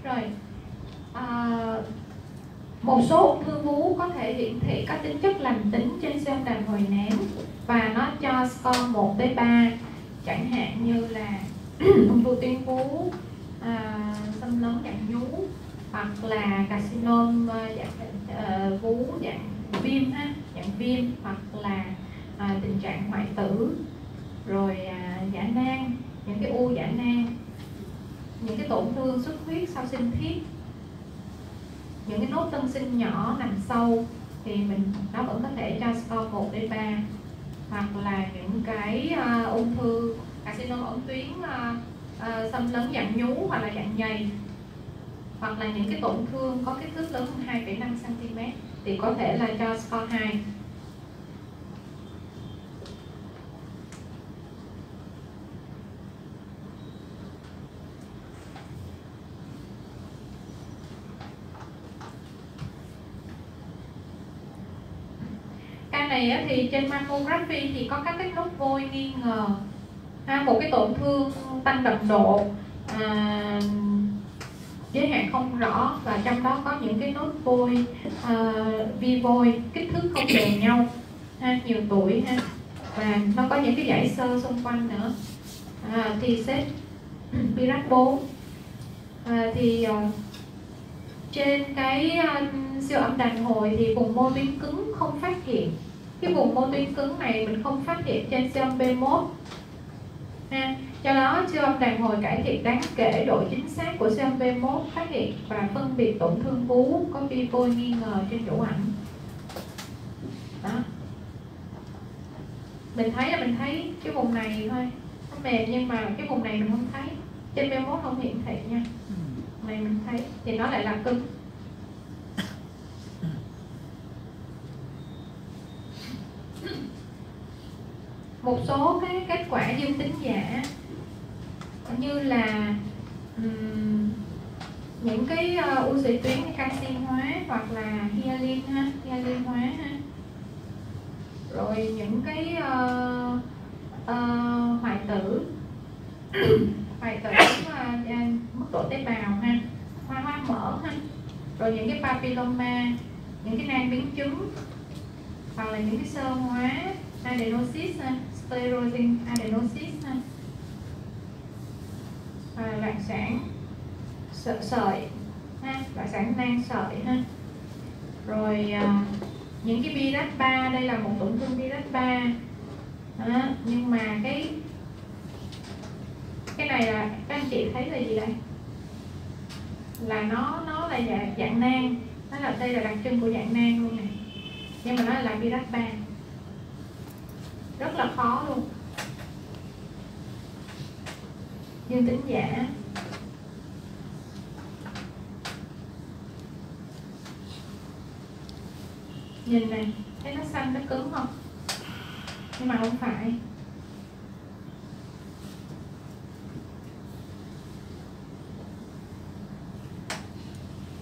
Rồi à, một số ung thư vú có thể hiển thị các tính chất lành tính trên siêu đàn hồi nén và nó cho score 1 tới 3 chẳng hạn như là ung thư tuyến vú à, xâm lấn dạng nhú hoặc là carcinom ờ, dạng uh, vú dạng viêm ha dạng viêm hoặc là à, tình trạng hoại tử rồi à, giả nang những cái u giả nang những cái tổn thương xuất huyết sau sinh thiết. Những cái nốt tân sinh nhỏ nằm sâu thì mình nó vẫn có thể cho score 1 đến 3 hoặc là những cái uh, ung thư à, carcinoma ống tuyến uh, uh, xâm lấn dạng nhú hoặc là dạng nhầy. Hoặc là những cái tổn thương có kích thước lớn hơn 2,5 cm thì có thể là cho score 2 ca này thì trên mammography thì có các cái nốt vôi nghi ngờ. Ha, một cái tổn thương tăng đậm độ à, giới hạn không rõ và trong đó có những cái nốt vôi à, vi vôi kích thước không đều nhau. Ha, nhiều tuổi ha. Và nó có những cái dãy sơ xung quanh nữa. À, thì xếp Pirac 4 à, thì à, trên cái à, siêu âm đàn hồi thì vùng mô biến cứng không phát hiện cái vùng mô tuyến cứng này mình không phát hiện trên siêu âm B1 ha. do đó siêu âm đàn hồi cải thiện đáng kể độ chính xác của siêu âm B1 phát hiện và phân biệt tổn thương vú có vi vôi nghi ngờ trên chủ ảnh. Đó. Mình thấy là mình thấy cái vùng này thôi, nó mềm nhưng mà cái vùng này mình không thấy. Trên B1 không hiển thị nha. Này mình thấy, thì nó lại là cứng. Một số cái kết quả dương tính giả. Như là um, những cái uh, u xị tuyến canxi hóa hoặc là hyalin ha hyalin hóa ha. Rồi những cái uh, uh, hoại tử. Hoại tử uh, mức độ tế bào ha hoa hoa mỡ ha. Rồi những cái papilloma những cái nang biến chứng hoặc là những cái sơ hóa adenosis ha sclerosing adenosis ha à, loạn sản sợi, sợi ha loạn sản nang sợi ha. Rồi à, những cái virus 3 đây là một tổn thương virus 3 À, nhưng mà cái cái này là các anh chị thấy là gì đây? Là nó nó là dạng, dạng nang. Nó là đây là đặc trưng của dạng nang luôn này nhưng mà nó là virus 3 rất là khó luôn. Dương tính giả. Nhìn này thấy nó xanh nó cứng không? Nhưng mà không phải.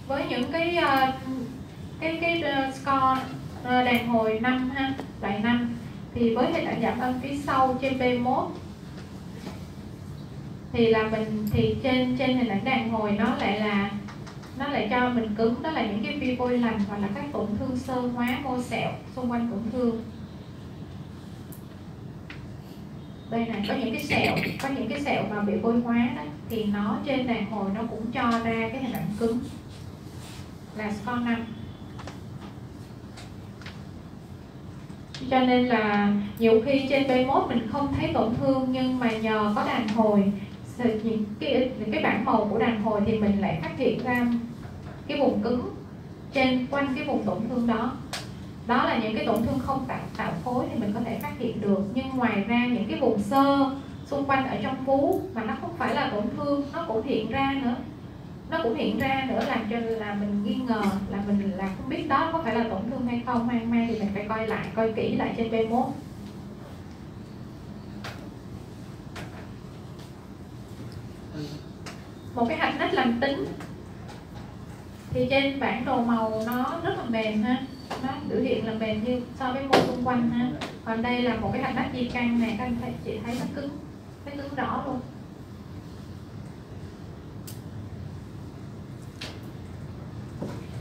Với những cái uh, cái cái uh, score uh, đàn hồi năm ha loại năm thì với hình ảnh giảm âm phía sau trên B1 thì là mình, thì trên trên hình ảnh đàn hồi nó lại là, nó lại cho mình cứng. Đó là những cái vi bôi lành hoặc là các tổn thương sơ hóa mô sẹo xung quanh tổn thương. Đây này có những cái sẹo, có những cái sẹo mà bị bôi hóa đó, thì nó trên đàn hồi nó cũng cho ra cái hình ảnh cứng. Là score 5 cho nên là nhiều khi trên B1 mình không thấy tổn thương, nhưng mà nhờ có đàn hồi những cái những cái bản màu của đàn hồi thì mình lại phát hiện ra cái vùng cứng trên, quanh cái vùng tổn thương đó. Đó là những cái tổn thương không tạo tạo khối thì mình có thể phát hiện được. Nhưng ngoài ra những cái vùng sơ xung quanh ở trong vú mà nó không phải là tổn thương, nó cũng hiện ra nữa nó cũng hiện ra nữa làm cho là mình nghi ngờ là mình là không biết đó có phải là tổn thương hay không. Hoang mang thì mình phải coi lại, coi kỹ lại trên B1 một cái hạch nách lành tính. Thì trên bản đồ màu nó rất là mềm ha. Nó biểu hiện là mềm như so với mô xung quanh ha. Còn đây là một cái hạch nách di căn này các anh thấy, chị thấy nó cứng nó cứng rõ luôn.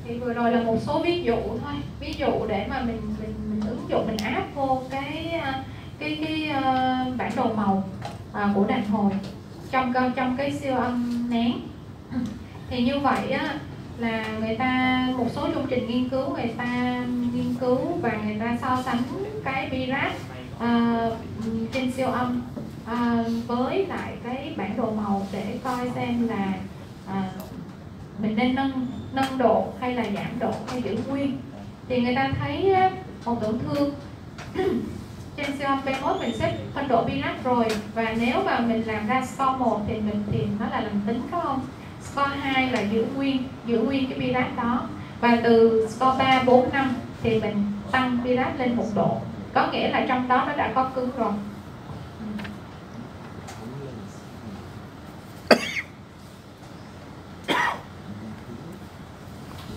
Thì vừa rồi là một số ví dụ thôi. Ví dụ để mà mình mình, mình ứng dụng mình áp vô cái à, cái cái uh, bản đồ màu uh, của đàn hồi trong trong cái siêu âm nén. Thì như vậy á là người ta một số chương trình nghiên cứu người ta nghiên cứu và người ta so sánh cái virus uh, trên siêu âm uh, với lại cái bản đồ màu để coi xem là uh, mình nên nâng nâng độ hay là giảm độ hay giữ nguyên. Thì người ta thấy một tổn thương trên siêu âm B1 mình xếp phân độ PRAT rồi. Và nếu mà mình làm ra score 1 thì mình thì nó là lành tính đúng không? Score 2 là giữ nguyên giữ nguyên cái PRAT đó. Và từ score 3, 4, 5 thì mình tăng PRAT lên một độ. Có nghĩa là trong đó nó đã có cứng rồi.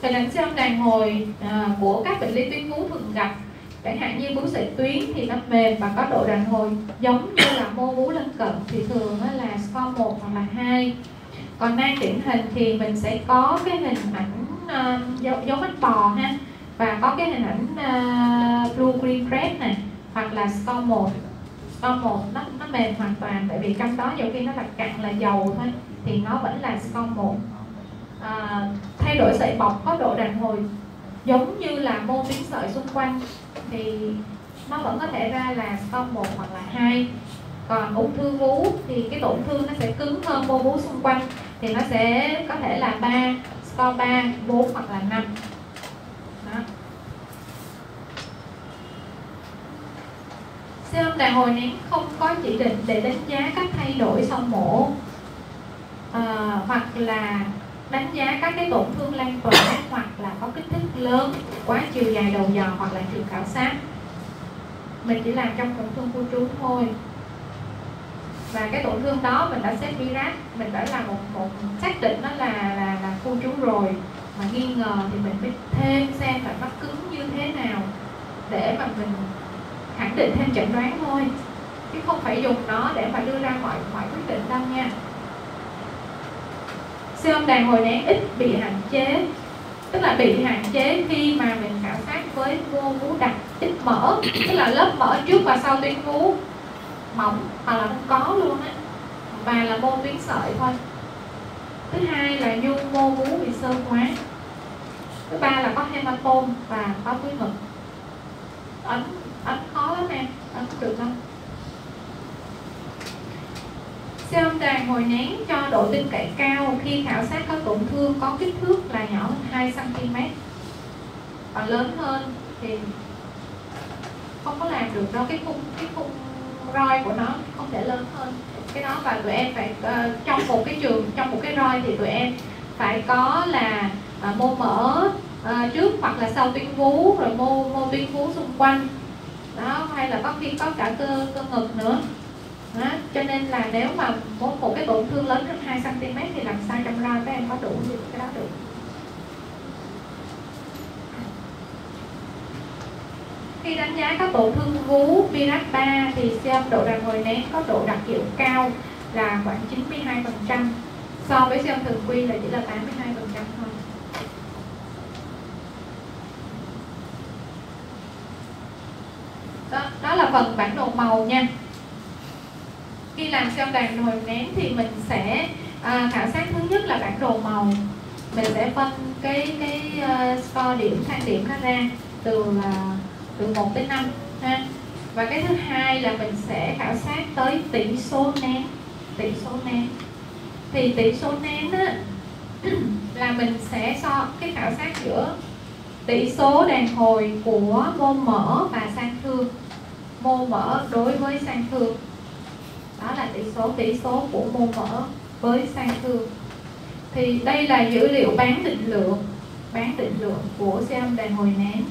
Hình ảnh siêu đàn hồi à, của các bệnh lý tuyến vú thường gặp chẳng hạn như bướu sợi tuyến thì nó mềm và có độ đàn hồi giống như là mô vú lân cận thì thường là score 1 hoặc là 2 còn nang điển hình thì mình sẽ có cái hình ảnh uh, dấu, dấu mắt bò ha và có cái hình ảnh uh, blue green red này hoặc là score 1 score 1 nó, nó mềm hoàn toàn tại vì trong đó nhiều khi nó là cặn là dầu thôi thì nó vẫn là score 1 à, thay đổi sợi bọc có độ đàn hồi giống như là mô tuyến sợi xung quanh thì nó vẫn có thể ra là con một hoặc là hai còn ung thư vú thì cái tổn thương nó sẽ cứng hơn mô vú xung quanh thì nó sẽ có thể là 3 score 3 4 hoặc là 5 đó. siêu âm đàn hồi nén không có chỉ định để đánh giá các thay đổi sau mổ à, hoặc là đánh giá các cái tổn thương lan tỏa hoặc là có kích thước lớn, quá chiều dài đầu dò hoặc là chiều khảo sát. Mình chỉ làm trong tổn thương khu trú thôi. Và cái tổn thương đó mình đã xếp virus mình đã là một một xác định nó là là là khu trú rồi. Mà nghi ngờ thì mình phải thêm xem là nó cứng như thế nào để mà mình khẳng định thêm chẩn đoán thôi. Chứ không phải dùng nó để mà đưa ra mọi mọi quyết định đâu nha siêu âm đàn hồi nén ít bị hạn chế. Tức là bị hạn chế khi mà mình khảo sát với mô vú đặc ít mỡ. Tức là lớp mỡ trước và sau tuyến vú mỏng hoặc là không có luôn á. Và là mô tuyến sợi thôi. Thứ hai là nhu mô vú bị sơ hóa. Thứ ba là có hematom và có túi ngực ấn ấn khó lắm em. Ấn được không? Siêu âm tràng hồi nén cho độ tin cậy cao. Khi khảo sát có tổn thương có kích thước là nhỏ hơn 2 cm còn lớn hơn thì không có làm được đâu. Cái khung cái khung roi của nó không thể lớn hơn. Cái đó và tụi em phải uh, trong một cái trường trong một cái roi thì tụi em phải có là uh, mô mỡ uh, trước hoặc là sau tuyến vú rồi mô mô tuyến vú xung quanh. Đó hay là có khi có cả cơ cơ ngực nữa đó. cho nên là nếu mà có một cái tổn thương lớn hơn 2 cm thì làm sao trong lo các em có đủ những cái đó được khi đánh giá các tổn thương vú Virac 3 thì xem độ đàn hồi nén có độ đặc hiệu cao là khoảng 92% so với xem thường quy là chỉ là 82% thôi đó, đó là phần bản đồ màu nha khi làm xong đàn hồi nén thì mình sẽ à, khảo sát thứ nhất là bản đồ màu. Mình sẽ phân cái cái uh, score điểm thang điểm nó ra từ uh, từ 1 đến 5 ha. Và cái thứ hai là mình sẽ khảo sát tới tỷ số nén tỷ số nén. Thì tỷ số nén á, là mình sẽ so cái khảo sát giữa tỷ số đàn hồi của mô mỡ và sang thương. Mô mỡ đối với sang thương đó là tỷ số tỷ số của mô mỡ với sang thương thì đây là dữ liệu bán định lượng bán định lượng của siêu âm đàn hồi nén.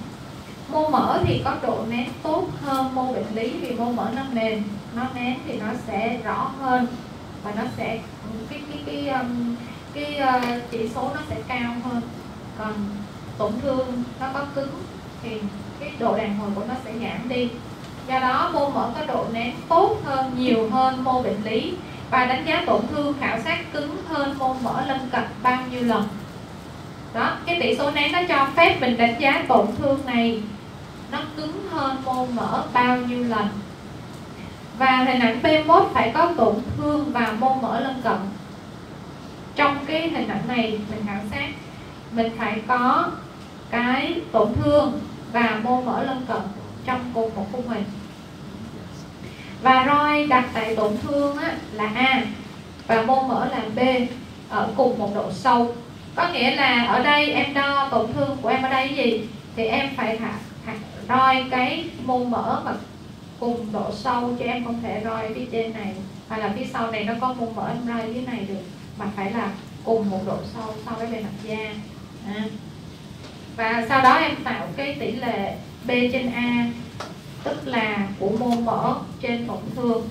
Mô mỡ thì có độ nén tốt hơn mô bệnh lý vì mô mỡ nó mềm nó nén thì nó sẽ rõ hơn và nó sẽ cái cái cái cái, cái uh, chỉ số nó sẽ cao hơn. Còn tổn thương nó có cứng thì cái độ đàn hồi của nó sẽ giảm đi do đó mô mỡ có độ nén tốt hơn, nhiều hơn mô bệnh lý. Và đánh giá tổn thương khảo sát cứng hơn mô mỡ lân cận bao nhiêu lần. Đó, cái tỷ số nén nó cho phép mình đánh giá tổn thương này. Nó cứng hơn mô mỡ bao nhiêu lần. Và hình ảnh B1 phải có tổn thương và mô mỡ lân cận. Trong cái hình ảnh này, mình khảo sát, mình phải có cái tổn thương và mô mỡ lân cận trong cùng một khung hình và roi đặt tại tổn thương á, là A và mô mỡ là B ở cùng một độ sâu. Có nghĩa là ở đây em đo tổn thương của em ở đây gì? Thì em phải thả, thả roi cái mô mỡ mà cùng độ sâu cho em không thể roi phía trên này hay là phía sau này nó có môn mở em roi dưới này được mà phải là cùng một độ sâu so với bề mặt da. À. và sau đó em tạo cái tỷ lệ B trên A tức là của môn mở trên tổn thương.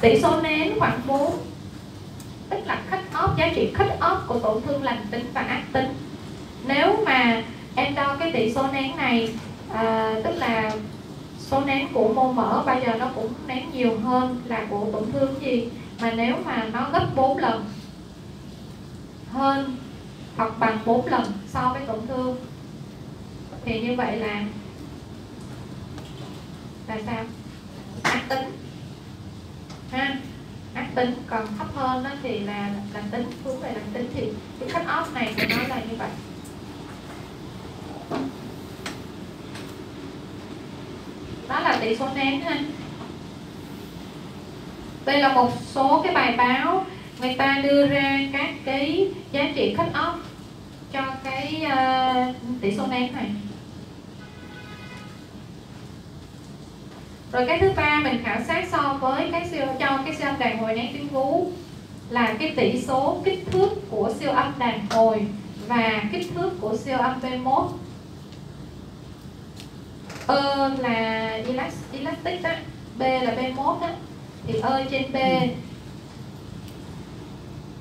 Tỷ số nén khoảng 4 tức là khách off giá trị khách off của tổn thương lành tính và ác tính. Nếu mà em đo cái tỷ số nén này à, tức là số nén của mô mỡ bây giờ nó cũng nén nhiều hơn là của tổn thương gì? Mà nếu mà nó gấp 4 lần hơn hoặc bằng 4 lần so với tổn thương thì như vậy là là sao? Ác tính. Ha? Ác tính. Còn thấp hơn đó thì là lành tính. Hướng về lành tính thì cái cut off này của nó là như vậy. Đó là tỷ số nén ha. Đây là một số cái bài báo người ta đưa ra các cái giá trị cut off cho cái uh, tỷ số nén này. Rồi cái thứ ba mình khảo sát so với cái siêu cho cái siêu âm đàn hồi nén tuyến vú là cái tỷ số kích thước của siêu âm đàn hồi và kích thước của siêu âm B1 ơ là elastic đó B là B1 đó thì ơ trên B.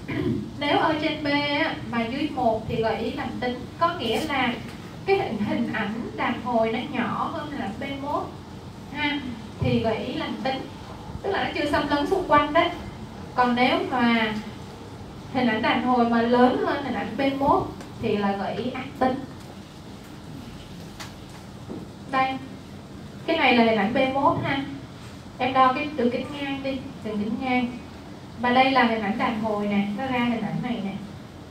Nếu ơ trên B á, mà dưới 1 thì gợi ý làm tính có nghĩa là cái hình, hình ảnh đàn hồi nó nhỏ hơn là B1 ha, thì gợi ý lành tính. Tức là nó chưa xâm lấn xung quanh đấy. Còn nếu mà hình ảnh đàn hồi mà lớn hơn hình ảnh B1 thì là gợi ý ác tính. Đây, cái này là hình ảnh B1 ha. Em đo cái đường kính ngang đi đường kính ngang. Và đây là hình ảnh đàn hồi nè, nó ra hình ảnh này nè.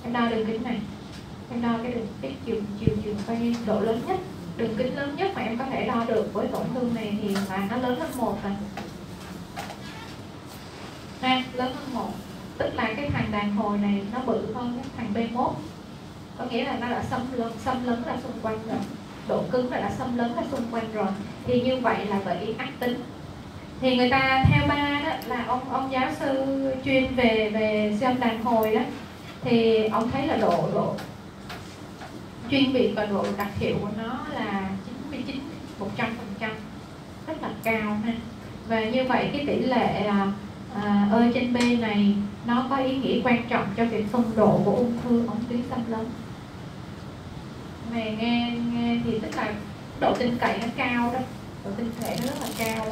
Em đo đường kính này. Em đo cái đường, cái chiều chiều chiều quay độ lớn nhất đường kính lớn nhất mà em có thể đo được với tổn thương này thì là nó lớn hơn một rồi. Ha, lớn hơn một. Tức là cái thằng đàn hồi này nó bự hơn cái thằng B1 có nghĩa là nó đã xâm lấn xâm lấn ra xung quanh rồi. Độ cứng là đã xâm lấn ra xung quanh rồi. Thì như vậy là gợi ý ác tính. Thì người ta theo ba đó là ông ông giáo sư chuyên về về siêu âm đàn hồi đó. Thì ông thấy là độ độ chuyên biệt và độ đặc hiệu của nó là 99 100 phần trăm rất là cao ha. Và như vậy cái tỷ lệ à, à, ơi trên B này nó có ý nghĩa quan trọng cho việc phân độ của ung thư ống tuyến xâm lấn. Này nghe nghe thì tức là độ tin cậy nó cao đó độ tin cậy nó rất là cao.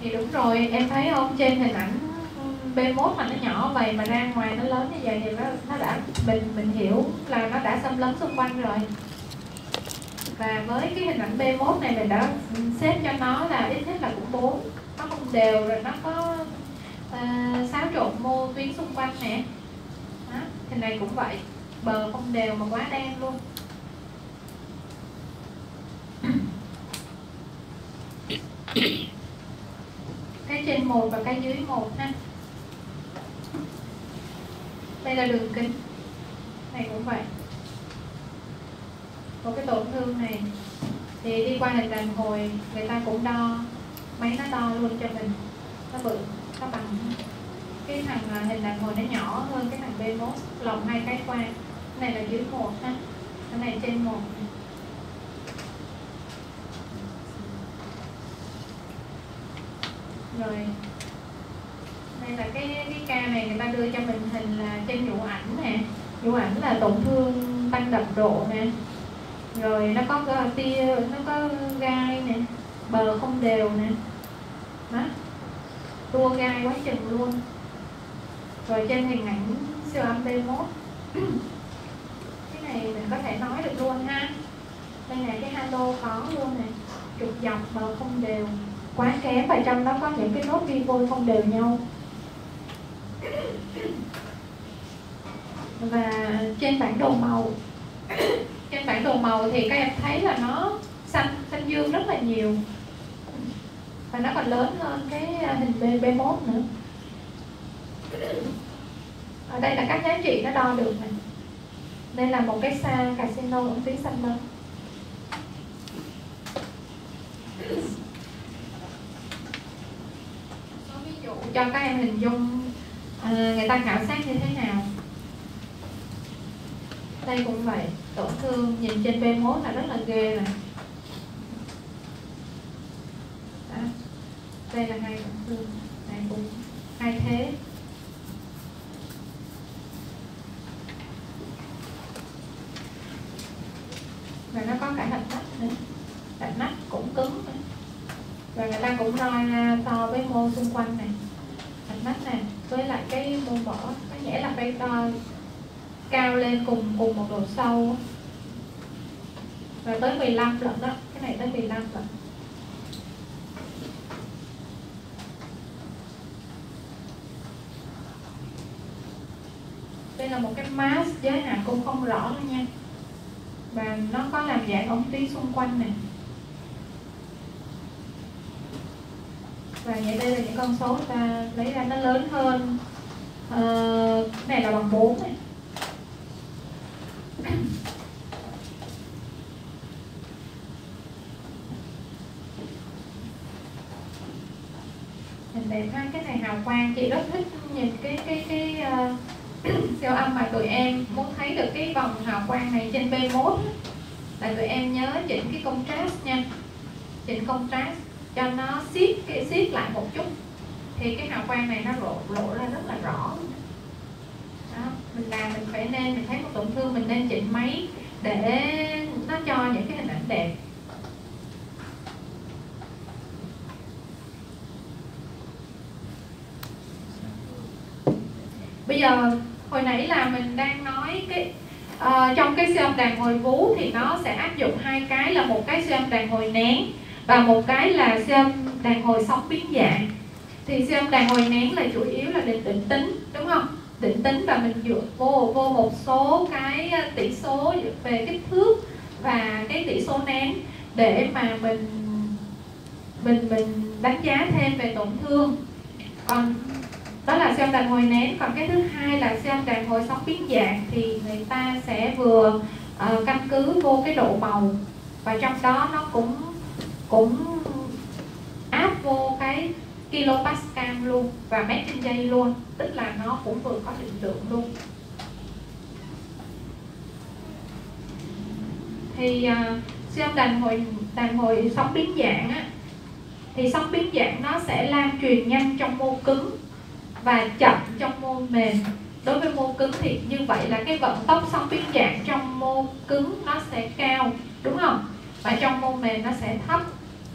Thì đúng rồi em thấy không? Trên hình ảnh B1 mà nó nhỏ vậy mà ra ngoài nó lớn như vậy thì nó nó đã mình mình hiểu là nó đã xâm lấn xung quanh rồi. Và với cái hình ảnh B1 này mình đã xếp cho nó là ít nhất là cũng 4 nó không đều rồi nó có uh, xáo trộn mô tuyến xung quanh nè. Đó, hình này cũng vậy. Bờ không đều mà quá đen luôn. Cái trên một và cái dưới một ha đây là đường kính. Này cũng vậy. Một cái tổn thương này thì đi qua hình đàn hồi người ta cũng đo máy nó đo luôn cho mình. Nó bự, nó bằng. Cái thằng à, hình đàn hồi nó nhỏ hơn cái thằng B1 lòng hai cái qua. Cái này là dưới một ha. Cái này trên một. Rồi hay là cái cái ca này người ta đưa cho mình hình là trên vụ ảnh nè. Vụ ảnh là tổn thương tăng đập độ nè. Rồi nó có tia, nó có gai nè, bờ không đều nè. Đó. Tua gai quá chừng luôn. Rồi trên hình ảnh siêu âm B1 cái này mình có thể nói được luôn ha. Đây là cái halo có luôn nè. Trục dọc, bờ không đều. Quá kém và trong đó có những cái nốt vi vôi không đều nhau và trên bản đồ màu. Trên bản đồ màu thì các em thấy là nó xanh xanh dương rất là nhiều. Và nó còn lớn hơn cái hình B, B1 nữa. Ở đây là các giá trị nó đo được này. Đây là một cái xa casino ở phía xanh đó số ví dụ cho các em hình dung à, người ta khảo sát như thế nào đây cũng vậy tổn thương nhìn trên B1 là rất là ghê này. Đó. đây là hai tổn thương này cũng hai thế và nó có cả hạch nách nữa hạch nách cũng cứng nữa và người ta cũng đo ra so với mô xung quanh này hạch nách này với lại cái mô mỡ có nghĩa là phải đo cao lên cùng cùng một độ sâu và tới 15 lần đó, cái này tới 15 lần đây là một cái mask, giới hạn cũng không rõ nữa nha. Và nó có làm giãn ống tí xung quanh này. Và vậy đây là những con số ta lấy ra nó lớn hơn. Uh, này là bằng 4 này. Nhìn đẹp ha cái này hào quang chị rất thích nhìn cái cái cái uh, siêu âm mà tụi em muốn thấy được cái vòng hào quang này trên B1 là tụi em nhớ chỉnh cái contrast nha. Chỉnh contrast cho nó siết cái siết lại một chút thì cái hào quang này nó lộ lộ ra rất là rõ đó. mình làm mình phải nên mình thấy một tổn thương mình nên chỉnh máy để nó cho những cái hình ảnh đẹp bây giờ hồi nãy là mình đang nói cái uh, trong cái siêu âm đàn hồi vú thì nó sẽ áp dụng hai cái là một cái siêu âm đàn hồi nén và một cái là siêu âm đàn hồi sóng biến dạng. Thì siêu âm đàn hồi nén là chủ yếu là định định tính đúng không? Định tính và mình dựa vô vô một số cái à, tỷ số về kích thước và cái tỷ số nén để mà mình mình mình đánh giá thêm về tổn thương. Còn đó là xem đàn hồi nén. Còn cái thứ hai là xem đàn hồi sóng biến dạng thì người ta sẽ vừa uh, căn cứ vô cái độ màu và trong đó nó cũng cũng áp vô cái kilopascal luôn và mét trên giây luôn. Tức là nó cũng vừa có định lượng luôn. Thì uh, siêu đàn hồi đàn hồi sóng biến dạng á thì sóng biến dạng nó sẽ lan truyền nhanh trong mô cứng và chậm trong mô mềm. Đối với mô cứng thì như vậy là cái vận tốc sóng biến dạng trong mô cứng nó sẽ cao đúng không? Và trong mô mềm nó sẽ thấp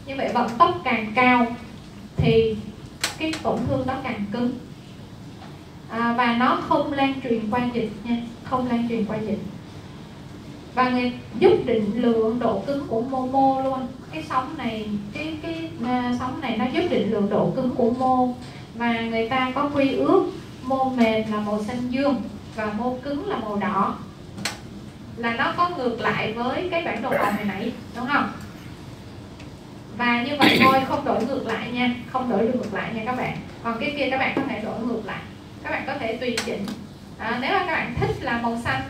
như vậy vận tốc càng cao thì cái tổn thương đó càng cứng. À, và nó không lan truyền qua dịch nha không lan truyền qua dịch. Và người giúp định lượng độ cứng của mô mô luôn. Cái sóng này cái cái uh, sóng này nó giúp định lượng độ cứng của mô và người ta có quy ước mô mềm là màu xanh dương và mô cứng là màu đỏ. Là nó có ngược lại với cái bản đồ màu hồi nãy đúng không? Và như vậy thôi không đổi ngược lại nha. Không đổi được ngược lại nha các bạn. Còn cái kia các bạn có thể đổi ngược lại. Các bạn có thể tùy chỉnh. À, nếu mà các bạn thích là màu xanh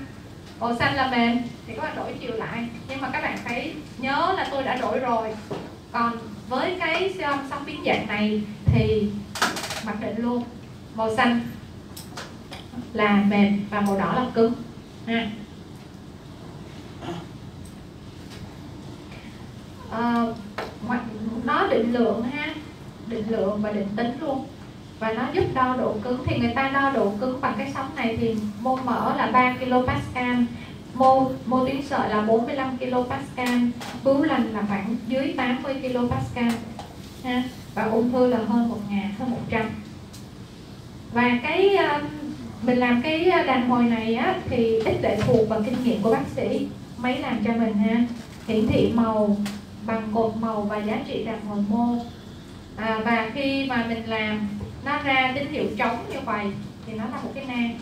màu xanh là mềm thì các bạn đổi chiều lại. Nhưng mà các bạn phải nhớ là tôi đã đổi rồi. Còn với cái siêu âm sóng biến dạng này thì mặc định luôn. Màu xanh là mềm và màu đỏ là cứng. Ha. Uh, nó định lượng ha định lượng và định tính luôn. Và nó giúp đo độ cứng thì người ta đo độ cứng bằng cái sóng này thì mô mỡ là 3 kPa mô mô tuyến sợi là 45 kPa bướu lành là khoảng dưới 80 kPa ha và ung thư là hơn 1 ngàn hơn 100 và cái ờ, mình làm cái đàn hồi này á, thì ít lệ thuộc vào kinh nghiệm của bác sĩ máy làm cho mình ha. Hiển thị màu bằng cột màu và giá trị đàn hồi mô. À, và khi mà mình làm nó ra tín hiệu trống như vậy thì nó là một cái nang.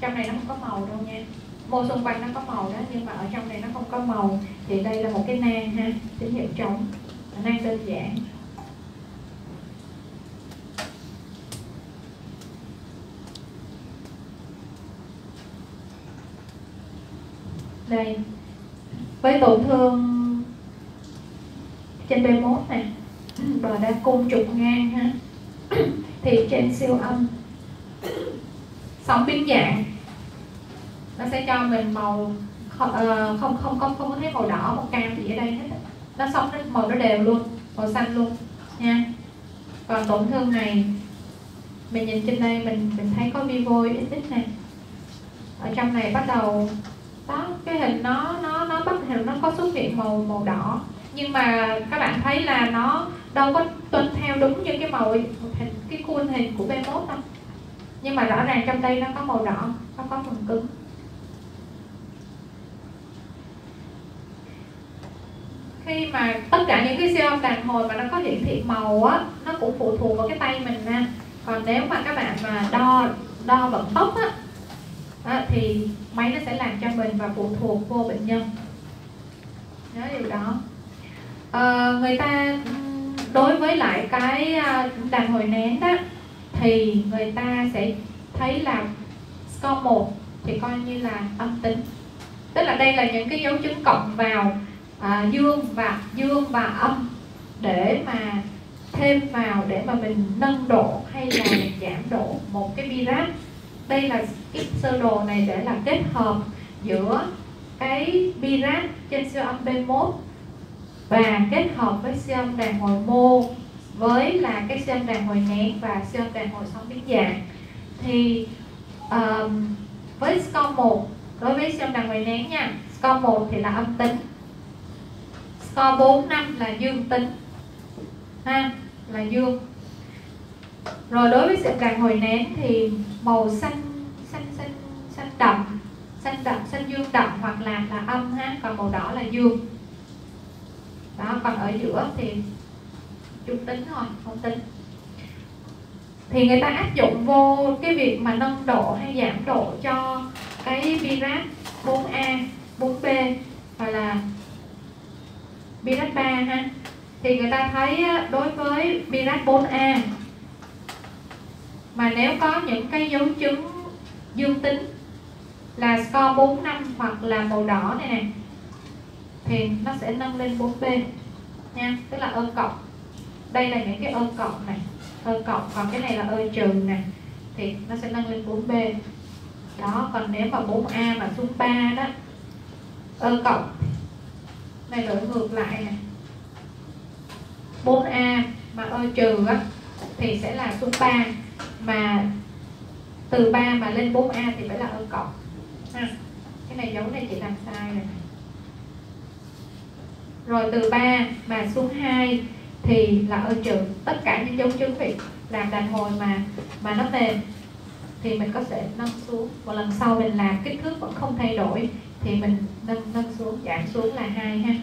Trong này nó không có màu đâu nha. Mô xung quanh nó có màu đó nhưng mà ở trong này nó không có màu. Thì đây là một cái nang ha tín hiệu trống. Nang đơn giản. Đây. Với tổn thương trên B1 này bờ đa cung trục ngang ha. Thì trên siêu âm sóng biến dạng nó sẽ cho mình màu không ờ, không không không, không có thấy màu đỏ màu cam gì ở đây hết nó sống nó màu nó đều luôn màu xanh luôn nha. Còn tổn thương này mình nhìn trên đây mình mình thấy có vivo ít ít này. Ở trong này bắt đầu đó cái hình nó nó nó bắt hình nó có xuất hiện màu màu đỏ nhưng mà các bạn thấy là nó đâu có tuân theo đúng như cái màu hình cái khuôn hình của B1 đâu. Nhưng mà rõ ràng trong đây nó có màu đỏ nó có phần cứng. Khi mà tất cả những cái siêu âm đàn hồi mà nó có hiển thị màu á nó cũng phụ thuộc vào cái tay mình nha còn nếu mà các bạn mà đo đo vận tốc á, á thì máy nó sẽ làm cho mình và phụ thuộc vô bệnh nhân. Nhớ điều đó. Ờ, người ta đối với lại cái à, đàn hồi nén đó thì người ta sẽ thấy là score 1 thì coi như là âm tính. Tức là đây là những cái dấu chứng cộng vào à, dương và dương và âm để mà thêm vào để mà mình nâng độ hay là mình giảm độ một cái birat đây là cái sơ đồ này để là kết hợp giữa cái birat trên siêu âm B1 và kết hợp với siêu âm đàn hồi mô với là cái siêu âm đàn hồi nén và siêu âm đàn hồi sóng biến dạng. Thì um, với score 1 đối với siêu âm đàn hồi nén nha score 1 thì là âm tính. Score 4 năm là dương tính. Ha là dương. Rồi đối với siêu âm đàn hồi nén thì màu xanh xanh xanh xanh đậm xanh đậm xanh dương đậm hoặc là là âm ha còn màu đỏ là dương đó còn ở giữa thì trung tính thôi không tính. Thì người ta áp dụng vô cái việc mà nâng độ hay giảm độ cho cái Virat 4A, 4B hoặc là Virat 3 ha. Thì người ta thấy đối với Virat 4A mà nếu có những cái dấu chứng dương tính là score 4 năm hoặc là màu đỏ này nè thì nó sẽ nâng lên 4B nha. Tức là ơ cộng. Đây là những cái ơ cộng này. Ơ cộng, còn cái này là ơ trừ này. Thì nó sẽ nâng lên 4B đó, còn nếu mà 4A mà xuống 3 đó, ơ cộng. Này, đổi ngược lại này 4A mà ơ trừ á, thì sẽ là xuống 3 mà từ 3 mà lên 4A thì phải là ơ cộng. Ha. cái này dấu này chị làm sai này rồi từ 3 mà xuống 2 thì là ơ trừ. Tất cả những dấu chứng việc làm đàn hồi mà mà nó mềm thì mình có thể nâng xuống. Một lần sau mình làm kích thước vẫn không thay đổi thì mình nâng nâng xuống, giảm xuống là hai ha.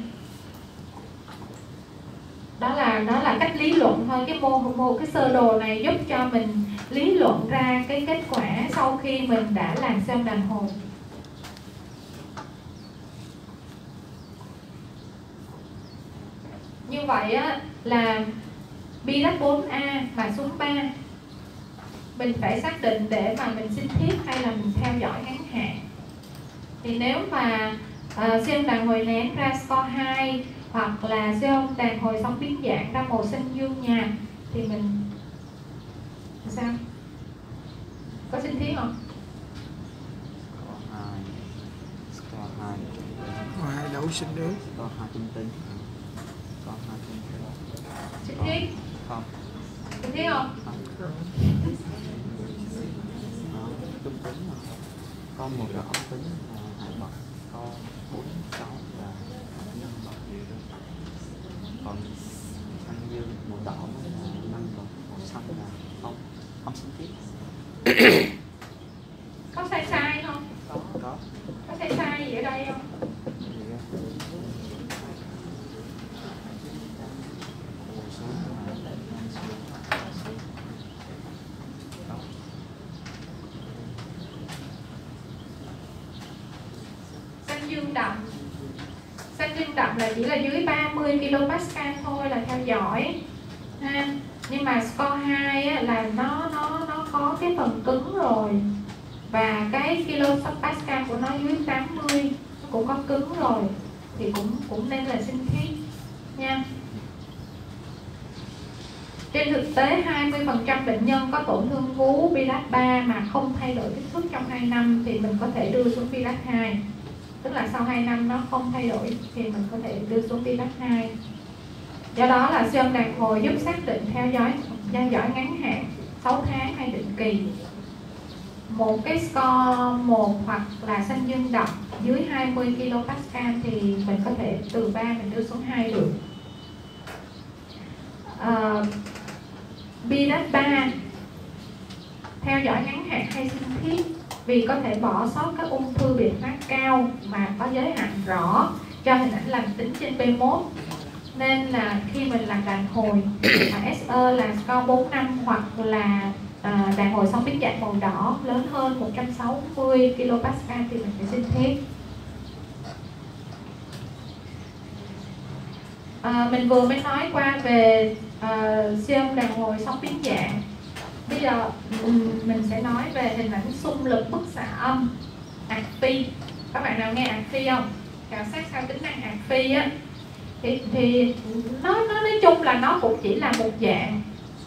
Đó là đó là cách lý luận thôi. Cái mô mô, cái sơ đồ này giúp cho mình lý luận ra cái kết quả sau khi mình đã làm xem đàn hồi. Như vậy á là Birat 4A mà xuống 3 mình phải xác định để mà mình sinh thiết hay là mình theo dõi ngắn hạn. Thì nếu mà uh, siêu đàn hồi nén ra score 2 hoặc là siêu đàn hồi sóng biến dạng ra màu xanh dương nhạt thì mình sao? Có sinh thiết không?
Score hai
Có hai. Đấu sinh nước
có hai tinh tinh có hai tinh tinh
sinh
không
sinh thiết không
không nó trung tính mà con một là âm tính là hai bậc con bốn sáu là nhân bậc còn anh như màu đỏ là năm bậc màu xanh là không không sinh tiết
có sai sai không
có có
có sai sai gì ở đây không
gì á Màu xuống là năm xuống xuống đó
xanh dương đậm xanh dương đậm là chỉ là dưới 30 kPa thôi là theo dõi ha nhưng mà score 2 á, là nó nó nó có cái phần cứng rồi và cái kPa của nó dưới 80 nó cũng có cứng rồi thì cũng cũng nên là sinh thiết nha trên thực tế 20% bệnh nhân có tổn thương vú Pilat 3 mà không thay trong 2 năm thì mình có thể đưa xuống Pilat 2 tức là sau 2 năm nó không thay đổi thì mình có thể đưa xuống Pilat 2 do đó là siêu âm đàn hồi giúp xác định theo dõi theo dõi ngắn hạn 6 tháng hay định kỳ. Một cái score một hoặc là xanh dương đậm dưới 20 kPa thì mình có thể từ 3 mình đưa xuống 2 được. Uh, BDAT 3 theo dõi ngắn hạn hay sinh thiết vì có thể bỏ sót các ung thư biệt phát cao mà có giới hạn rõ cho hình ảnh lành tính trên B1 nên là khi mình làm đàn hồi SE là score 4 năm hoặc là à, đàn hồi sóng biến dạng màu đỏ lớn hơn 160 kPa thì mình phải xin thiết à, ờ, mình vừa mới nói qua về à, siêu âm đàn hồi sóng biến dạng bây giờ mình sẽ nói về hình ảnh xung lực bức xạ âm ạc phi các bạn nào nghe ạc phi không? Khảo sát sao tính năng ạc phi á. Thì, thì nó, nó nói chung là nó cũng chỉ là một dạng.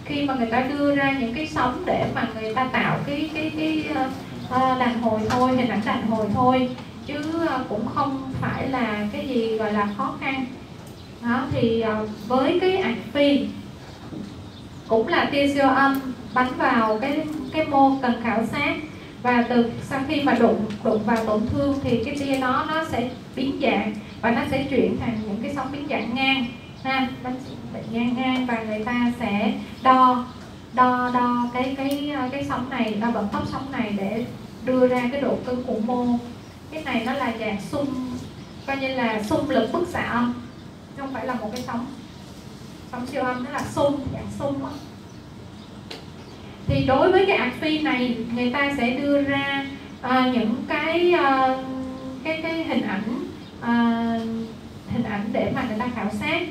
Khi mà người ta đưa ra những cái sóng để mà người ta tạo cái cái cái uh, đàn hồi thôi hình ảnh đàn hồi thôi chứ uh, cũng không phải là cái gì gọi là khó khăn. Đó thì uh, với cái ạc phi cũng là tia siêu âm bắn vào cái cái mô cần khảo sát. Và từ sau khi mà đụng đụng vào tổn thương thì cái tia đó nó sẽ biến dạng và nó sẽ chuyển thành những cái sóng biến dạng ngang, ha? Bệnh ngang ngang và người ta sẽ đo đo đo cái cái cái sóng này, đo vận tốc sóng này để đưa ra cái độ cứng của mô cái này nó là dạng xung, coi như là xung lực bức xạ âm không phải là một cái sóng sóng siêu âm nó là xung dạng xung đó thì đối với cái ạc phi này người ta sẽ đưa ra uh, những cái uh, cái cái hình ảnh uh, hình ảnh để mà người ta khảo sát.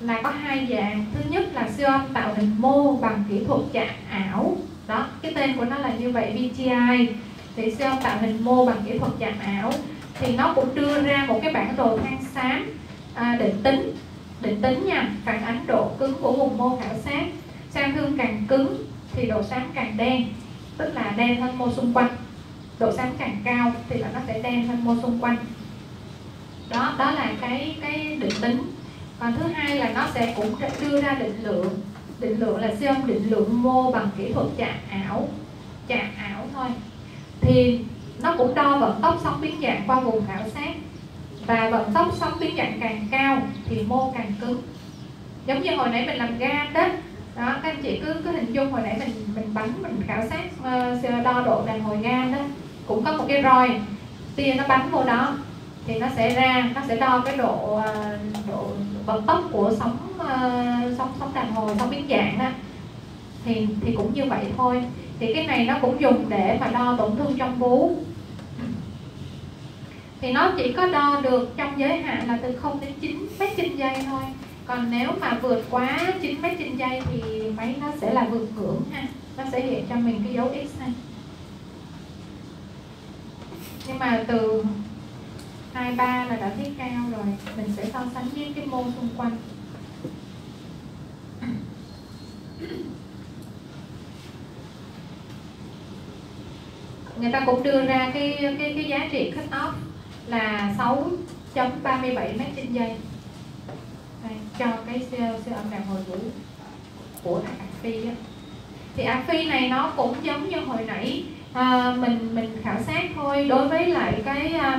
Là có hai dạng. Thứ nhất là siêu âm tạo hình mô bằng kỹ thuật chạm ảo. Đó cái tên của nó là như vậy VTI thì siêu âm tạo hình mô bằng kỹ thuật chạm ảo. Thì nó cũng đưa ra một cái bản đồ than xám à, định tính định tính nha phản ánh độ cứng của vùng mô khảo sát, sang thương càng cứng thì độ sáng càng đen, tức là đen hơn mô xung quanh. Độ sáng càng cao thì là nó sẽ đen hơn mô xung quanh. Đó đó là cái cái định tính. Còn thứ hai là nó sẽ cũng đưa ra định lượng. Định lượng là siêu âm định lượng mô bằng kỹ thuật chạm ảo chạm ảo thôi. Thì nó cũng đo vận tốc sóng biến dạng qua vùng khảo sát và vận tốc sóng biến dạng càng cao thì mô càng cứng. Giống như hồi nãy mình làm gan đó đó các anh chị cứ cứ hình dung hồi nãy mình mình bắn mình khảo sát uh, đo độ đàn hồi gan đó cũng có một cái roi. Tia nó bắn vô đó thì nó sẽ ra nó sẽ đo cái độ uh, độ vận tốc của sóng uh, sóng sóng đàn hồi sóng biến dạng đó thì thì cũng như vậy thôi. Thì cái này nó cũng dùng để mà đo tổn thương trong vú thì nó chỉ có đo được trong giới hạn là từ 0 đến 9 mét trên giây thôi. Còn nếu mà vượt quá 9 mét trên giây thì máy nó sẽ là vượt ngưỡng ha. Nó sẽ hiện cho mình cái dấu x này nhưng mà từ 23 là đã thấy cao rồi, mình sẽ so sánh với cái môn xung quanh. Người ta cũng đưa ra cái cái cái giá trị cut off là 6.37 mét trên giây. Đây, cho cái siêu siêu âm đàn hồi vũ của ạc phi á. Thì ạc phi này nó cũng giống như hồi nãy à, mình mình khảo sát thôi. Đối với lại cái ờ,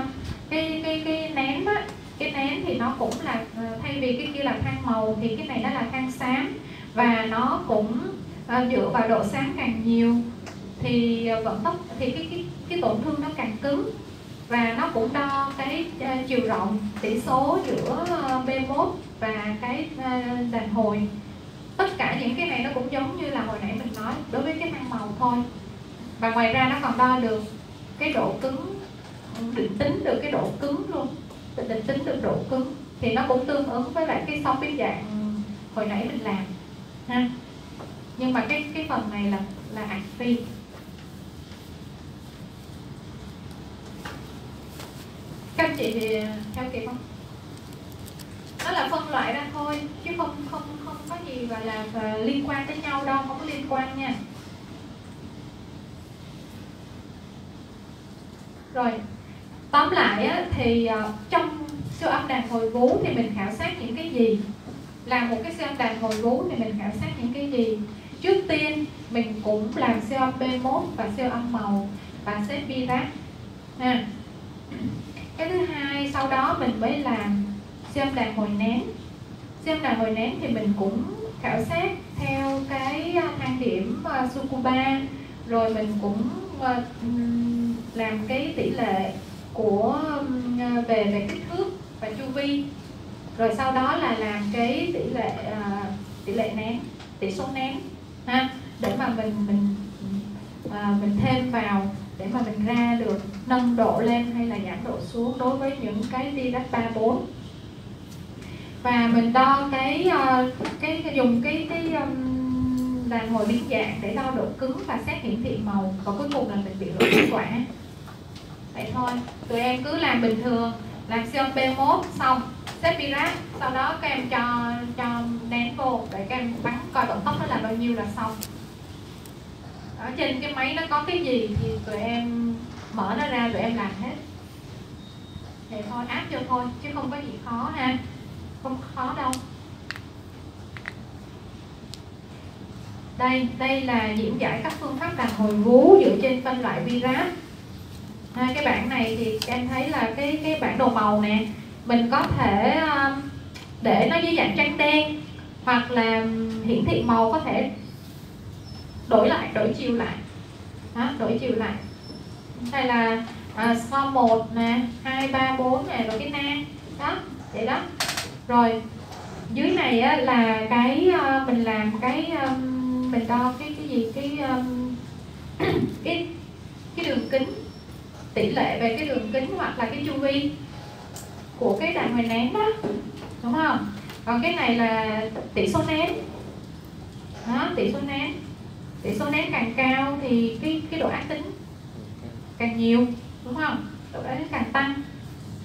cái cái cái nén á cái nén thì nó cũng là ờ, thay vì cái kia là than màu thì cái này nó là than xám. Và nó cũng à, dựa vào độ sáng càng nhiều thì vận tốc thì cái cái cái tổn thương nó càng cứng và nó cũng đo cái ờ, chiều rộng, tỷ số giữa ờ, B1 và cái ờ, đàn hồi. Tất cả những cái này nó cũng giống như là hồi nãy mình nói, đối với cái thang màu thôi. Và ngoài ra nó còn đo được cái độ cứng, định tính được cái độ cứng luôn, định tính được độ cứng. Thì nó cũng tương ứng với lại cái sóng biến dạng hồi nãy mình làm, ha. Nhưng mà cái cái phần này là là ạc các chị thì theo kịp không? Nó là phân loại ra thôi chứ không không không có gì gọi là à, liên quan tới nhau đâu không có liên quan nha. Rồi tóm lại á, thì à, trong siêu âm đàn hồi vú thì mình khảo sát những cái gì? Làm một cái siêu âm đàn hồi vú thì mình khảo sát những cái gì? Trước tiên mình cũng làm siêu âm B1 và siêu âm màu và xếp bi ha cái thứ hai sau đó mình mới làm xem đàn hồi nén. Xem đàn hồi nén thì mình cũng khảo sát theo cái à, thang điểm uh, Sukuba. Rồi mình cũng uh, làm cái tỷ lệ của uh, về về kích thước và chu vi. Rồi sau đó là làm cái tỷ lệ uh, tỷ lệ nén tỷ số nén ha. Để mà mình mình uh, mình thêm vào để mà mình ra được nâng độ lên hay là giảm độ xuống đối với những cái đi đắt ba bốn. Và mình đo cái ờ, cái dùng cái cái um, đàn hồi biến dạng để đo độ cứng và xét hiển thị màu và cuối cùng là mình bị lỗi kết quả. Vậy thôi tụi em cứ làm bình thường làm siêu B1 xong xếp pirat sau đó các em cho cho nén vô để các em bắn coi vận tốc nó là bao nhiêu là xong ở trên cái máy nó có cái gì thì tụi em mở nó ra tụi em làm hết. Thì thôi áp cho thôi chứ không có gì khó ha. Không khó đâu. Đây đây là diễn giải các phương pháp đàn hồi vú dựa trên phân loại virus. À, cái bảng này thì em thấy là cái cái bảng đồ màu nè. Mình có thể um, để nó dưới dạng trắng đen hoặc là um, hiển thị màu có thể đổi lại đổi chiều lại. Đó, đổi chiều lại. Hay là à, score 1 nè 2, 3, 4 nè rồi cái na. Đó vậy đó. Rồi dưới này á, là cái uh, mình làm cái um, mình đo cái cái gì? Cái um, cái cái đường kính tỷ lệ về cái đường kính hoặc là cái chu vi của cái đàn hồi nén đó. Đúng không? Còn cái này là tỷ số nén. Đó tỷ số nén tỷ số nén càng cao thì cái cái độ ác tính càng nhiều đúng không? Độ ác tính càng tăng.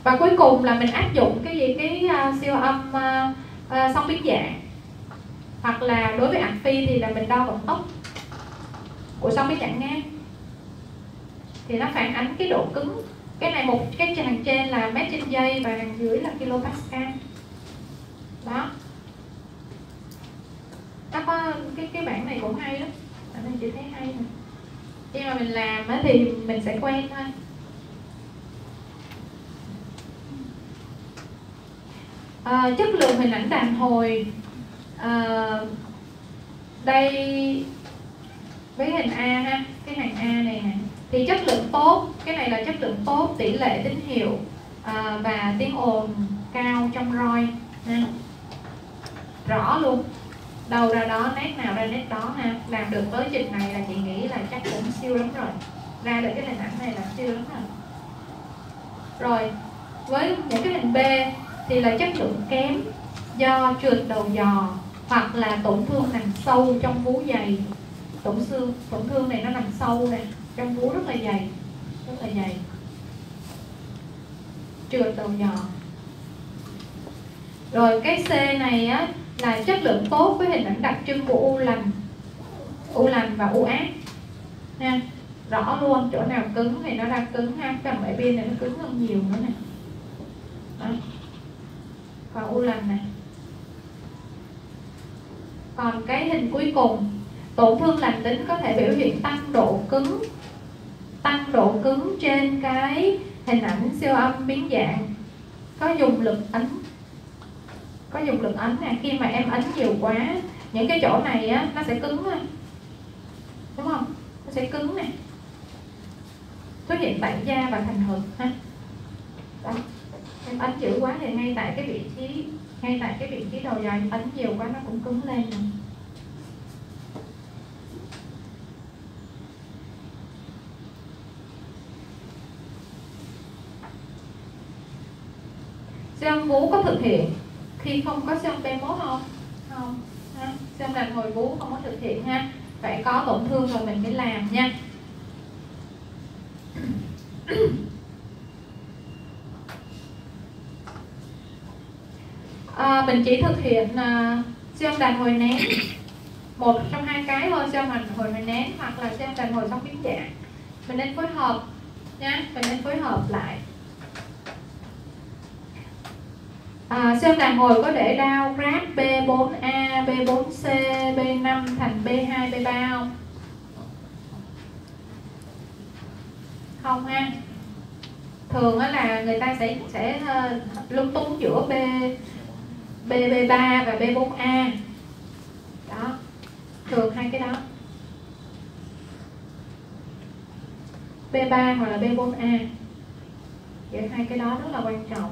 Và cuối cùng là mình áp dụng cái gì? Cái uh, siêu âm à, à, uh, uh, song biến dạng. Hoặc là đối với ảnh phi thì là mình đo vận tốc của song biến dạng ngang. Thì nó phản ánh cái độ cứng. Cái này một cái hàng trên là mét trên giây và hàng dưới là kilopascal. Đó. Nó có cái cái bảng này cũng hay lắm ở đây chị thấy hay nè. Khi mà mình làm á thì mình sẽ quen thôi. À, chất lượng hình ảnh đàn hồi à, đây với hình A ha cái hàng A này nè. Thì chất lượng tốt cái này là chất lượng tốt tỷ lệ tín hiệu à, và tiếng ồn cao trong roi ha. rõ luôn đầu ra đó, nét nào ra nét đó ha. Làm được tới trình này là chị nghĩ là chắc cũng siêu lắm rồi. Ra được cái hình ảnh này là siêu lắm rồi. Rồi, với những cái hình B thì là chất lượng kém do trượt đầu giò hoặc là tổn thương nằm sâu trong vú dày. Tổn xương, tổn thương này nó nằm sâu nè, trong vú rất là dày, rất là dày. Trượt đầu giò. Rồi cái C này á là chất lượng tốt với hình ảnh đặc trưng của u lành. U lành và u ác. Nha, rõ luôn, chỗ nào cứng thì nó đang cứng ha. Cần bảy bên này nó cứng hơn nhiều nữa nè. Còn u lành này. Còn cái hình cuối cùng, tổn thương lành tính có thể biểu hiện tăng độ cứng, tăng độ cứng trên cái hình ảnh siêu âm biến dạng. Có dùng lực ấn có dùng lực ấn nè, khi mà em ấn nhiều quá, những cái chỗ này á, nó sẽ cứng thôi đúng không? Nó sẽ cứng nè. Xuất hiện tại da và thành hực ha. Đó. Em ấn dữ quá thì ngay tại cái vị trí, ngay tại cái vị trí đầu dài ấn nhiều quá, nó cũng cứng lên rồi siêu vú có thực hiện khi không có xương âm P1 không? Không. Ha. siêu hồi vú không có thực hiện ha. Phải có tổn thương rồi mình mới làm nha. À, mình chỉ thực hiện uh, siêu âm đàn hồi nén. Một trong hai cái thôi siêu âm đàn hồi nén hoặc là siêu âm đàn hồi sóng biến dạng. Mình nên phối hợp nha mình nên phối hợp lại. À, xem đàn hồi có để đao grab B4A, B4C, B5 thành B2, B3 không? Không ha. Thường là người ta sẽ sẽ ờ, lung tung giữa B B B3 và B4A đó. Thường hai cái đó. B3 hoặc là B4A Vậy hai cái đó rất là quan trọng.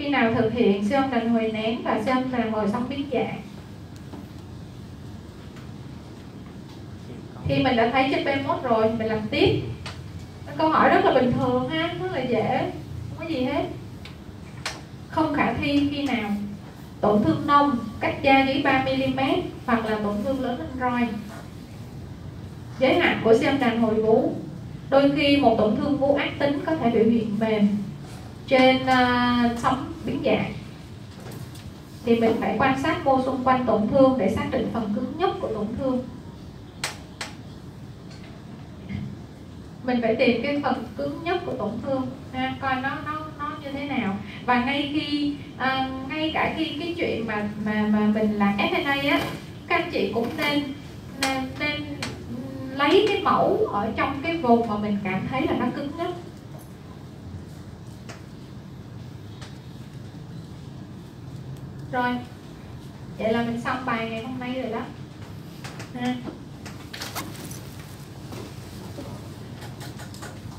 Khi nào thực hiện siêu âm đàn hồi nén và siêu âm ngồi xong biến dạng. Khi mình đã thấy trên B1 rồi, mình làm tiếp. Câu hỏi rất là bình thường ha, rất là dễ, không có gì hết. Không khả thi khi nào tổn thương nông cách da dưới 3 mm hoặc là tổn thương lớn hơn roi. Giới hạn của siêu đàn hồi vú. Đôi khi một tổn thương vú ác tính có thể biểu hiện mềm trên uh, sóng biến dạng. Thì mình phải quan sát mô xung quanh tổn thương để xác định phần cứng nhất của tổn thương. Mình phải tìm cái phần cứng nhất của tổn thương ha, coi nó nó nó như thế nào. Và ngay khi à, ngay cả khi cái chuyện mà mà mà mình làm FNA á các anh chị cũng nên nên, nên lấy cái mẫu ở trong cái vùng mà mình cảm thấy là nó cứng nhất. Rồi vậy là mình xong bài ngày hôm nay rồi đó ha.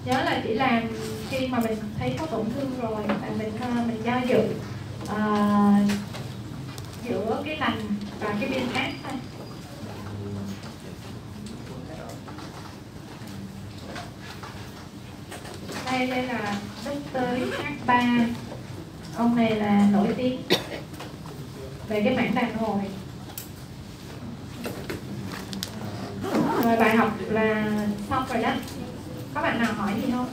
nhớ là chỉ làm khi mà mình thấy có tổn thương rồi và mình mình giao dự uh, giữa cái lành và cái biên khác thôi đây đây là Dr. H3 ông này là nổi tiếng về cái mảng đàn hồi. Rồi bài học là xong rồi đó. Có bạn nào hỏi gì không?